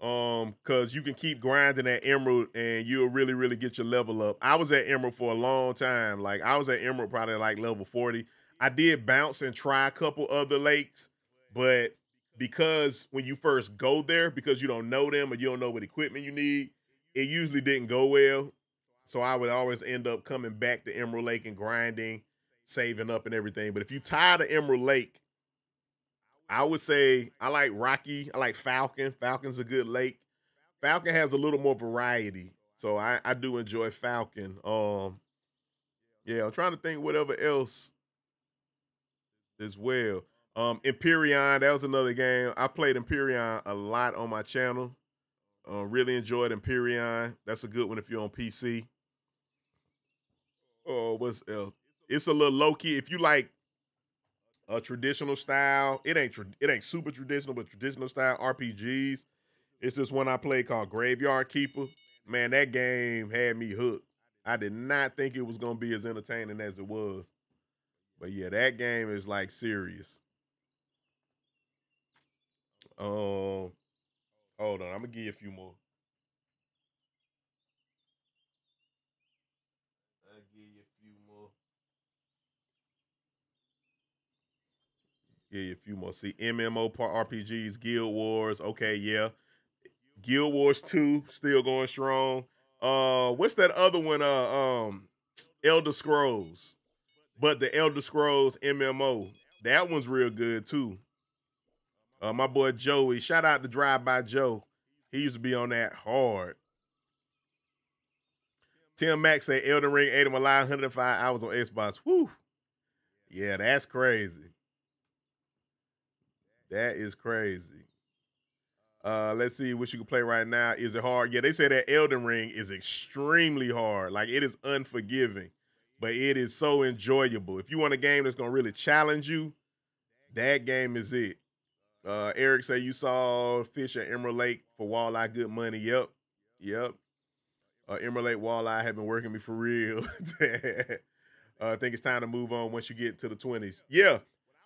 Um, cause you can keep grinding at emerald and you'll really, really get your level up. I was at emerald for a long time. Like I was at emerald probably like level 40. I did bounce and try a couple other lakes, But because when you first go there, because you don't know them or you don't know what equipment you need, it usually didn't go well. So I would always end up coming back to Emerald Lake and grinding, saving up and everything. But if you tired of Emerald Lake, I would say I like Rocky. I like Falcon. Falcon's a good lake. Falcon has a little more variety. So I, I do enjoy Falcon. Um yeah, I'm trying to think whatever else as well. Um Empyrion, that was another game. I played Empyrion a lot on my channel. Uh, really enjoyed Empyrion. That's a good one if you're on PC. Oh, what's? It's a little low key. If you like a traditional style, it ain't it ain't super traditional, but traditional style RPGs. It's this one I played called Graveyard Keeper. Man, that game had me hooked. I did not think it was gonna be as entertaining as it was. But yeah, that game is like serious. Um, hold on, I'm gonna give you a few more. I'll give you a few more. Give you a few more. See, MMO part RPGs, Guild Wars. Okay, yeah. Guild Wars 2 still going strong. Uh what's that other one? Uh um Elder Scrolls. But the Elder Scrolls MMO. That one's real good too. Uh my boy Joey. Shout out to Drive By Joe. He used to be on that hard. Tim Max said Elden Ring ate him alive 105 hours on Xbox. Whew. Yeah, that's crazy. That is crazy. Uh, let's see what you can play right now. Is it hard? Yeah, they say that Elden Ring is extremely hard. Like it is unforgiving, but it is so enjoyable. If you want a game that's gonna really challenge you, that game is it. Uh, Eric say you saw fish at Emerald Lake for walleye, good money. Yep, yep. Uh, Emerald Lake walleye have been working me for real. uh, I think it's time to move on once you get to the twenties. Yeah,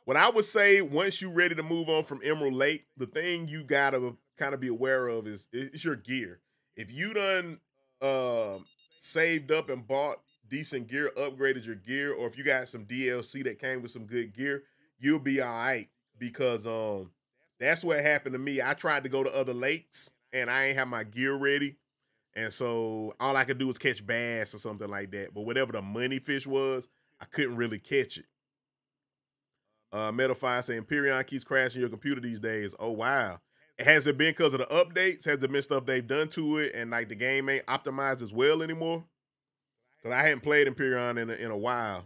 what I would say once you're ready to move on from Emerald Lake, the thing you gotta kind of be aware of is it's your gear. If you done uh, saved up and bought decent gear, upgraded your gear, or if you got some DLC that came with some good gear, you'll be all right because um that's what happened to me. I tried to go to other lakes and I ain't have my gear ready. And so all I could do was catch bass or something like that. But whatever the money fish was, I couldn't really catch it. Uh Metal Fire saying Empyrion keeps crashing your computer these days. Oh wow. Has it been because of the updates? Has it been stuff they've done to it and like the game ain't optimized as well anymore? Because I hadn't played Empyrion in a, in a while.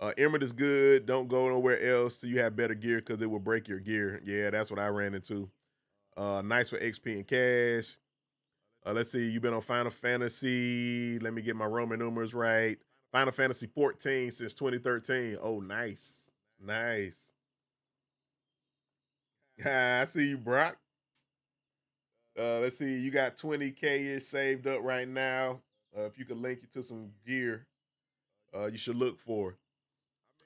Uh, Emerald is good. Don't go nowhere else till you have better gear because it will break your gear. Yeah, that's what I ran into. Uh, nice for XP and cash. Uh, let's see. You've been on Final Fantasy. Let me get my Roman numerals right. Final Fantasy 14 since 2013. Oh, nice. Nice. I see you, Brock. Uh, let's see. You got 20K saved up right now. Uh, if you could link you to some gear, uh, you should look for.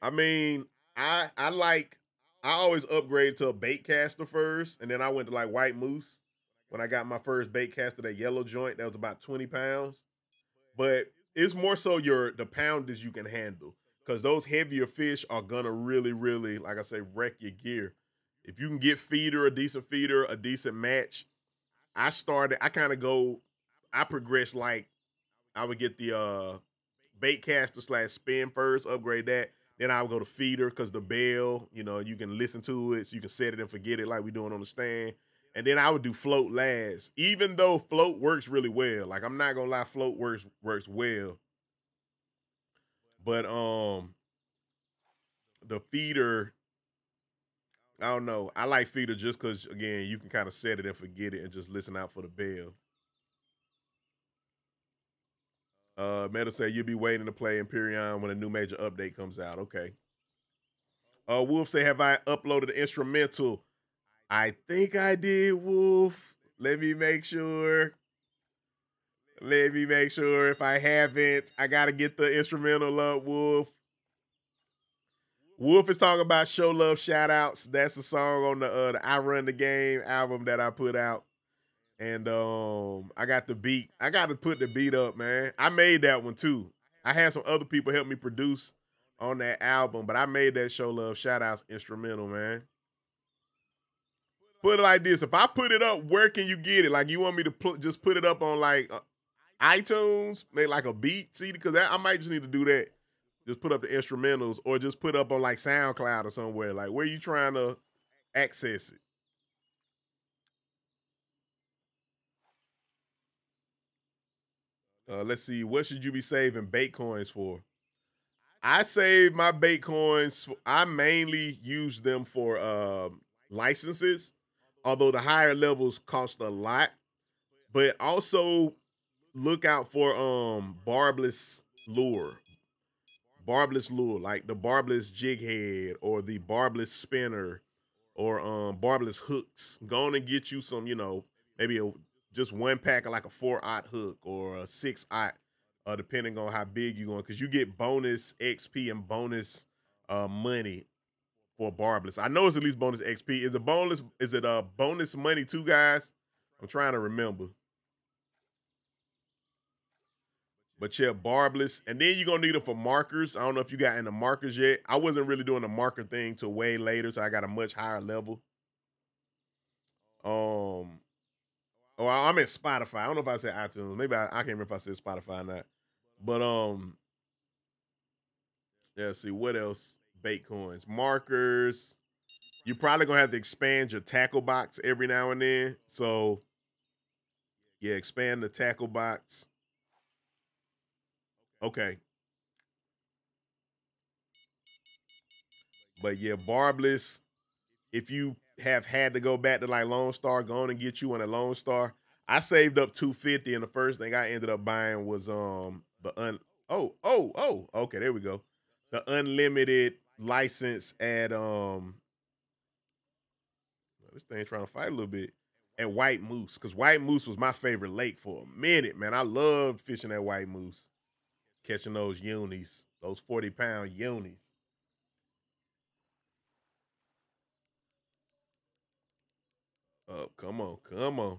I mean, I I like I always upgrade to a bait caster first, and then I went to like white moose when I got my first bait caster, that yellow joint that was about 20 pounds. But it's more so your the poundage you can handle. Because those heavier fish are gonna really, really, like I say, wreck your gear if you can get feeder, a decent feeder, a decent match, I started, I kind of go, I progress like I would get the uh bait caster slash spin first, upgrade that. Then I would go to feeder because the bell, you know, you can listen to it, so you can set it and forget it like we doing on the stand. And then I would do float last, even though float works really well. Like I'm not gonna lie, float works works well. But um, the feeder I don't know. I like feeder just because again you can kind of set it and forget it and just listen out for the bell. Uh, Meta say you'll be waiting to play Empyrion when a new major update comes out. Okay. Uh, Wolf say, have I uploaded the instrumental? I think I did, Wolf. Let me make sure. Let me make sure. If I haven't, I gotta get the instrumental up, Wolf. Wolf is talking about show love shout outs. That's the song on the uh, the I Run the Game album that I put out. And um I got the beat. I got to put the beat up, man. I made that one too. I had some other people help me produce on that album, but I made that show love shout outs instrumental, man. put it like this: if I put it up, where can you get it? Like you want me to put just put it up on like uh, iTunes, make like a beat CD? Because I might just need to do that. Just put up the instrumentals, or just put up on like SoundCloud or somewhere. Like where are you trying to access it? Uh, let's see. What should you be saving Baitcoins for? I save my Baitcoins. I mainly use them for uh, licenses, although the higher levels cost a lot. But also look out for um barbless lure. Barbless lure, like the barbless jig head or the barbless spinner or um barbless hooks. Go on and get you some, you know, maybe a just one pack of like a four aught hook or a six aught, uh, depending on how big you're going, because you get bonus XP and bonus uh money for barbless. I know it's at least bonus XP. Is it bonus? Is it a uh, bonus money too, guys? I'm trying to remember. But yeah, barbless. And then you're gonna need them for markers. I don't know if you got into markers yet. I wasn't really doing the marker thing till way later, so I got a much higher level. Um, Oh, I'm in Spotify. I don't know if I said iTunes. Maybe I, I can't remember if I said Spotify or not. But um, yeah. See what else? Baitcoins, markers. You're probably gonna have to expand your tackle box every now and then. So yeah, expand the tackle box. Okay. But yeah, barbless. If you have had to go back to like Lone Star, go on and get you on a Lone Star. I saved up 250 and the first thing I ended up buying was um the un oh oh oh okay there we go the unlimited license at um this thing trying to fight a little bit at White Moose because White Moose was my favorite lake for a minute man I loved fishing at White Moose catching those unis those 40 pound unis Oh, come on, come on.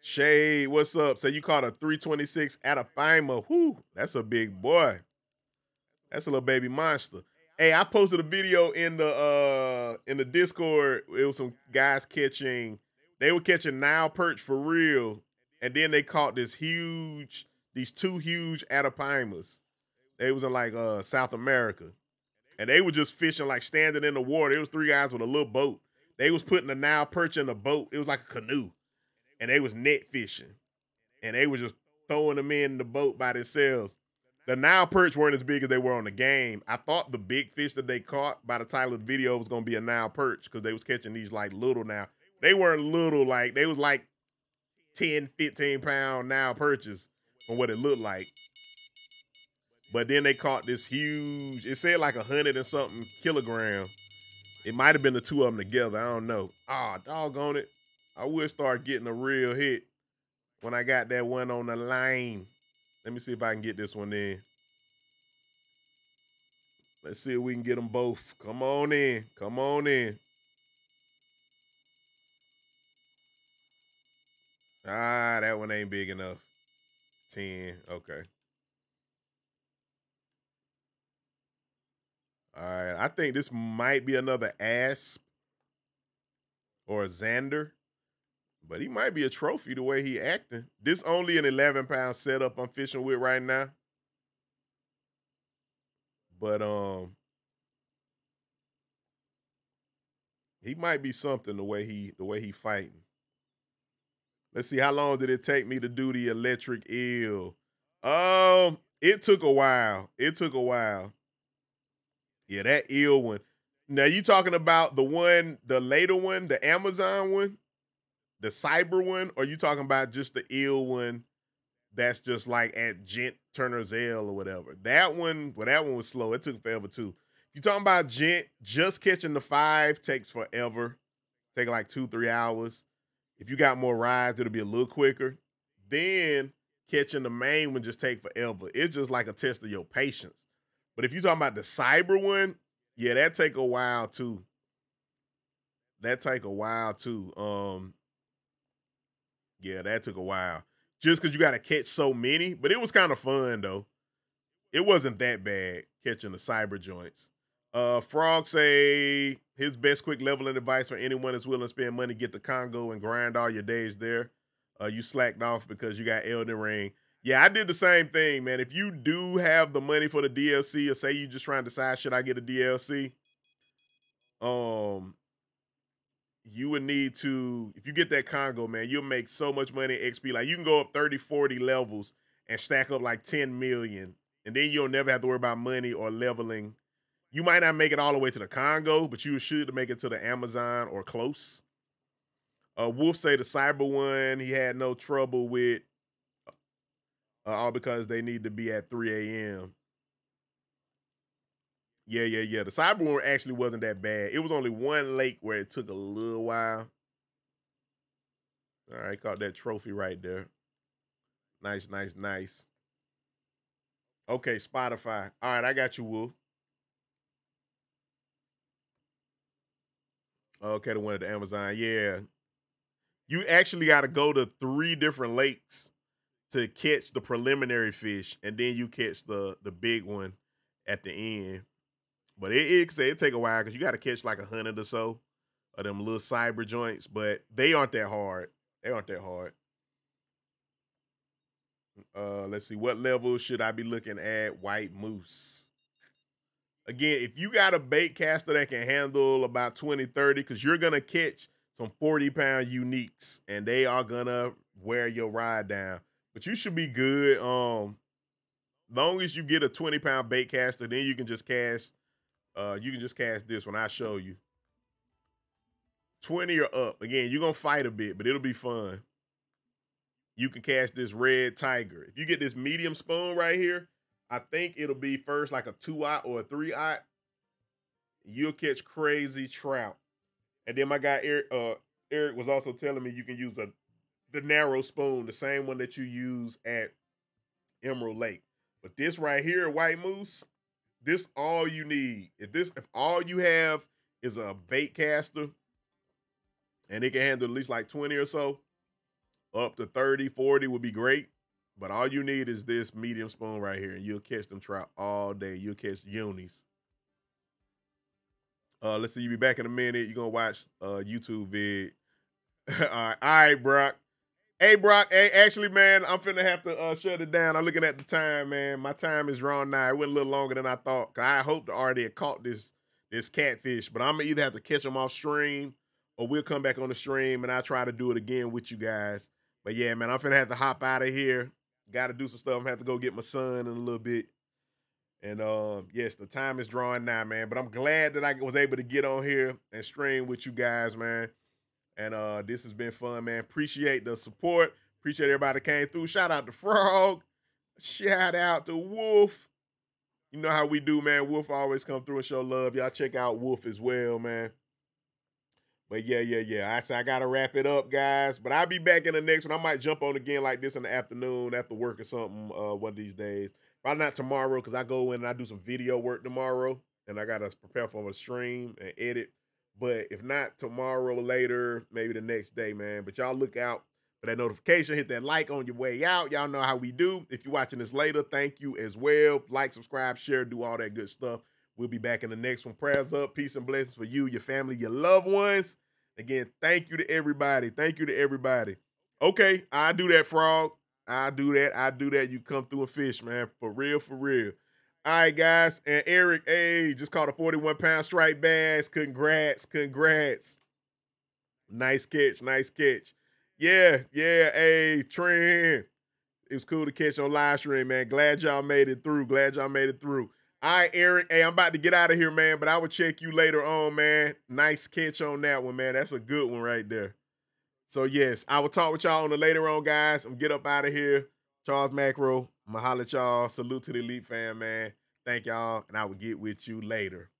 Shade, what's up? So you caught a 326 Arapaima. Whoo, that's a big boy. That's a little baby monster. Hey, I posted a video in the uh in the Discord. It was some guys catching, they were catching Nile perch for real. And then they caught this huge, these two huge Arapaimas. They was in like uh South America. And they were just fishing, like standing in the water. It was three guys with a little boat. They was putting a Nile perch in a boat. It was like a canoe, and they was net fishing, and they was just throwing them in the boat by themselves. The Nile perch weren't as big as they were on the game. I thought the big fish that they caught by the title of the video was gonna be a Nile perch because they was catching these like little now. They weren't little like they was like 10, 15 pound Nile perches from what it looked like. But then they caught this huge, it said like a hundred and something kilogram it might have been the two of them together. I don't know. Ah, oh, doggone it. I would start getting a real hit when I got that one on the line. Let me see if I can get this one in. Let's see if we can get them both. Come on in. Come on in. Ah, that one ain't big enough. 10. Okay. All right. I think this might be another Asp or a Zander. But he might be a trophy the way he acting. This only an 11 pound setup I'm fishing with right now. But um he might be something the way he the way he fighting. Let's see how long did it take me to do the electric eel. Um it took a while. It took a while. Yeah, that eel one. Now you talking about the one, the later one, the Amazon one, the cyber one, or you talking about just the eel one that's just like at Gent Turner's Ale or whatever? That one, well, that one was slow. It took forever too. If you talking about Gent, just catching the five takes forever. Take like two, three hours. If you got more rides, it'll be a little quicker. Then catching the main one just take forever. It's just like a test of your patience. But if you're talking about the cyber one, yeah, that take a while too. That take a while too. Um, yeah, that took a while. Just because you got to catch so many, but it was kind of fun though. It wasn't that bad catching the cyber joints. Uh, Frog say his best quick leveling advice for anyone that's willing to spend money, get the Congo and grind all your days there. Uh, you slacked off because you got Elden Ring. Yeah, I did the same thing, man. If you do have the money for the DLC, or say you just trying to decide should I get a DLC, um, you would need to if you get that Congo, man, you'll make so much money XP. Like you can go up 30, 40 levels and stack up like 10 million. And then you'll never have to worry about money or leveling. You might not make it all the way to the Congo, but you should make it to the Amazon or close. Uh, Wolf say the cyber one he had no trouble with, uh, all because they need to be at 3 a.m. Yeah, yeah, yeah. The cyber one actually wasn't that bad. It was only one lake where it took a little while. All right, caught that trophy right there. Nice, nice, nice. Okay, Spotify. All right, I got you, Wolf. Okay, the one at the Amazon. Yeah. You actually got to go to three different lakes to catch the preliminary fish, and then you catch the the big one at the end. But it it, it take a while because you got to catch like a hundred or so of them little cyber joints, but they aren't that hard. They aren't that hard. Uh, let's see. What level should I be looking at? White moose. Again, if you got a bait caster that can handle about 20, 30, because you're going to catch some 40 pound uniques and they are going to wear your ride down. But you should be good. Um, long as you get a 20 pound bait caster, then you can just cast. Uh, you can just cast this when I show you. 20 or up. Again, you're gonna fight a bit, but it'll be fun you can cast this red tiger. If you get this medium spoon right here, I think it'll be first like a two eye or a three eye. You'll catch crazy trout. And then my guy Eric, uh, Eric was also telling me you can use a the narrow spoon, the same one that you use at Emerald Lake. But this right here, white moose, this all you need. If this if all you have is a bait caster and it can handle at least like 20 or so, up to 30, 40 would be great. But all you need is this medium spoon right here, and you'll catch them trout all day. You'll catch unis. Uh, let's see you be back in a minute. You're gonna watch uh YouTube vid. all right, all right, Brock. Hey, Brock. Hey, actually, man, I'm finna have to uh, shut it down. I'm looking at the time, man. My time is wrong now. It went a little longer than I thought. Cause I hope to already have caught this this catfish, but I'm gonna either have to catch them off stream or we'll come back on the stream and I'll try to do it again with you guys. But yeah, man, I'm finna have to hop out of here. Got to do some stuff. I'm gonna have to go get my son in a little bit. And um, yes, the time is drawing now, man. But I'm glad that I was able to get on here and stream with you guys, man. And uh, this has been fun, man. Appreciate the support. Appreciate everybody that came through. Shout out to Frog. Shout out to Wolf. You know how we do, man. Wolf always come through and show love. Y'all check out Wolf as well, man. But yeah, yeah, yeah. I say I gotta wrap it up, guys. But I'll be back in the next one. I might jump on again like this in the afternoon after work or something uh, one of these days. Probably not tomorrow because I go in and I do some video work tomorrow, and I gotta prepare for a stream and edit. But if not tomorrow, later, maybe the next day, man. But y'all look out for that notification. Hit that like on your way out. Y'all know how we do. If you're watching this later, thank you as well. Like, subscribe, share, do all that good stuff. We'll be back in the next one. Prayers up, peace and blessings for you, your family, your loved ones. Again, thank you to everybody. Thank you to everybody. Okay, I do that, frog. I do that. I do that. You come through and fish, man. For real, for real. All right, guys. And Eric, hey, just caught a 41 pound striped bass. Congrats. Congrats. Nice catch. Nice catch. Yeah, yeah. Hey, Trent. It was cool to catch on live stream, man. Glad y'all made it through. Glad y'all made it through. All right, Eric. Hey, I'm about to get out of here, man, but I will check you later on, man. Nice catch on that one, man. That's a good one right there. So, yes, I will talk with y'all on the later on, guys. I'm get up out of here. Charles Macro. I'm going to at y'all. Salute to the Elite fan, man. Thank y'all, and I will get with you later.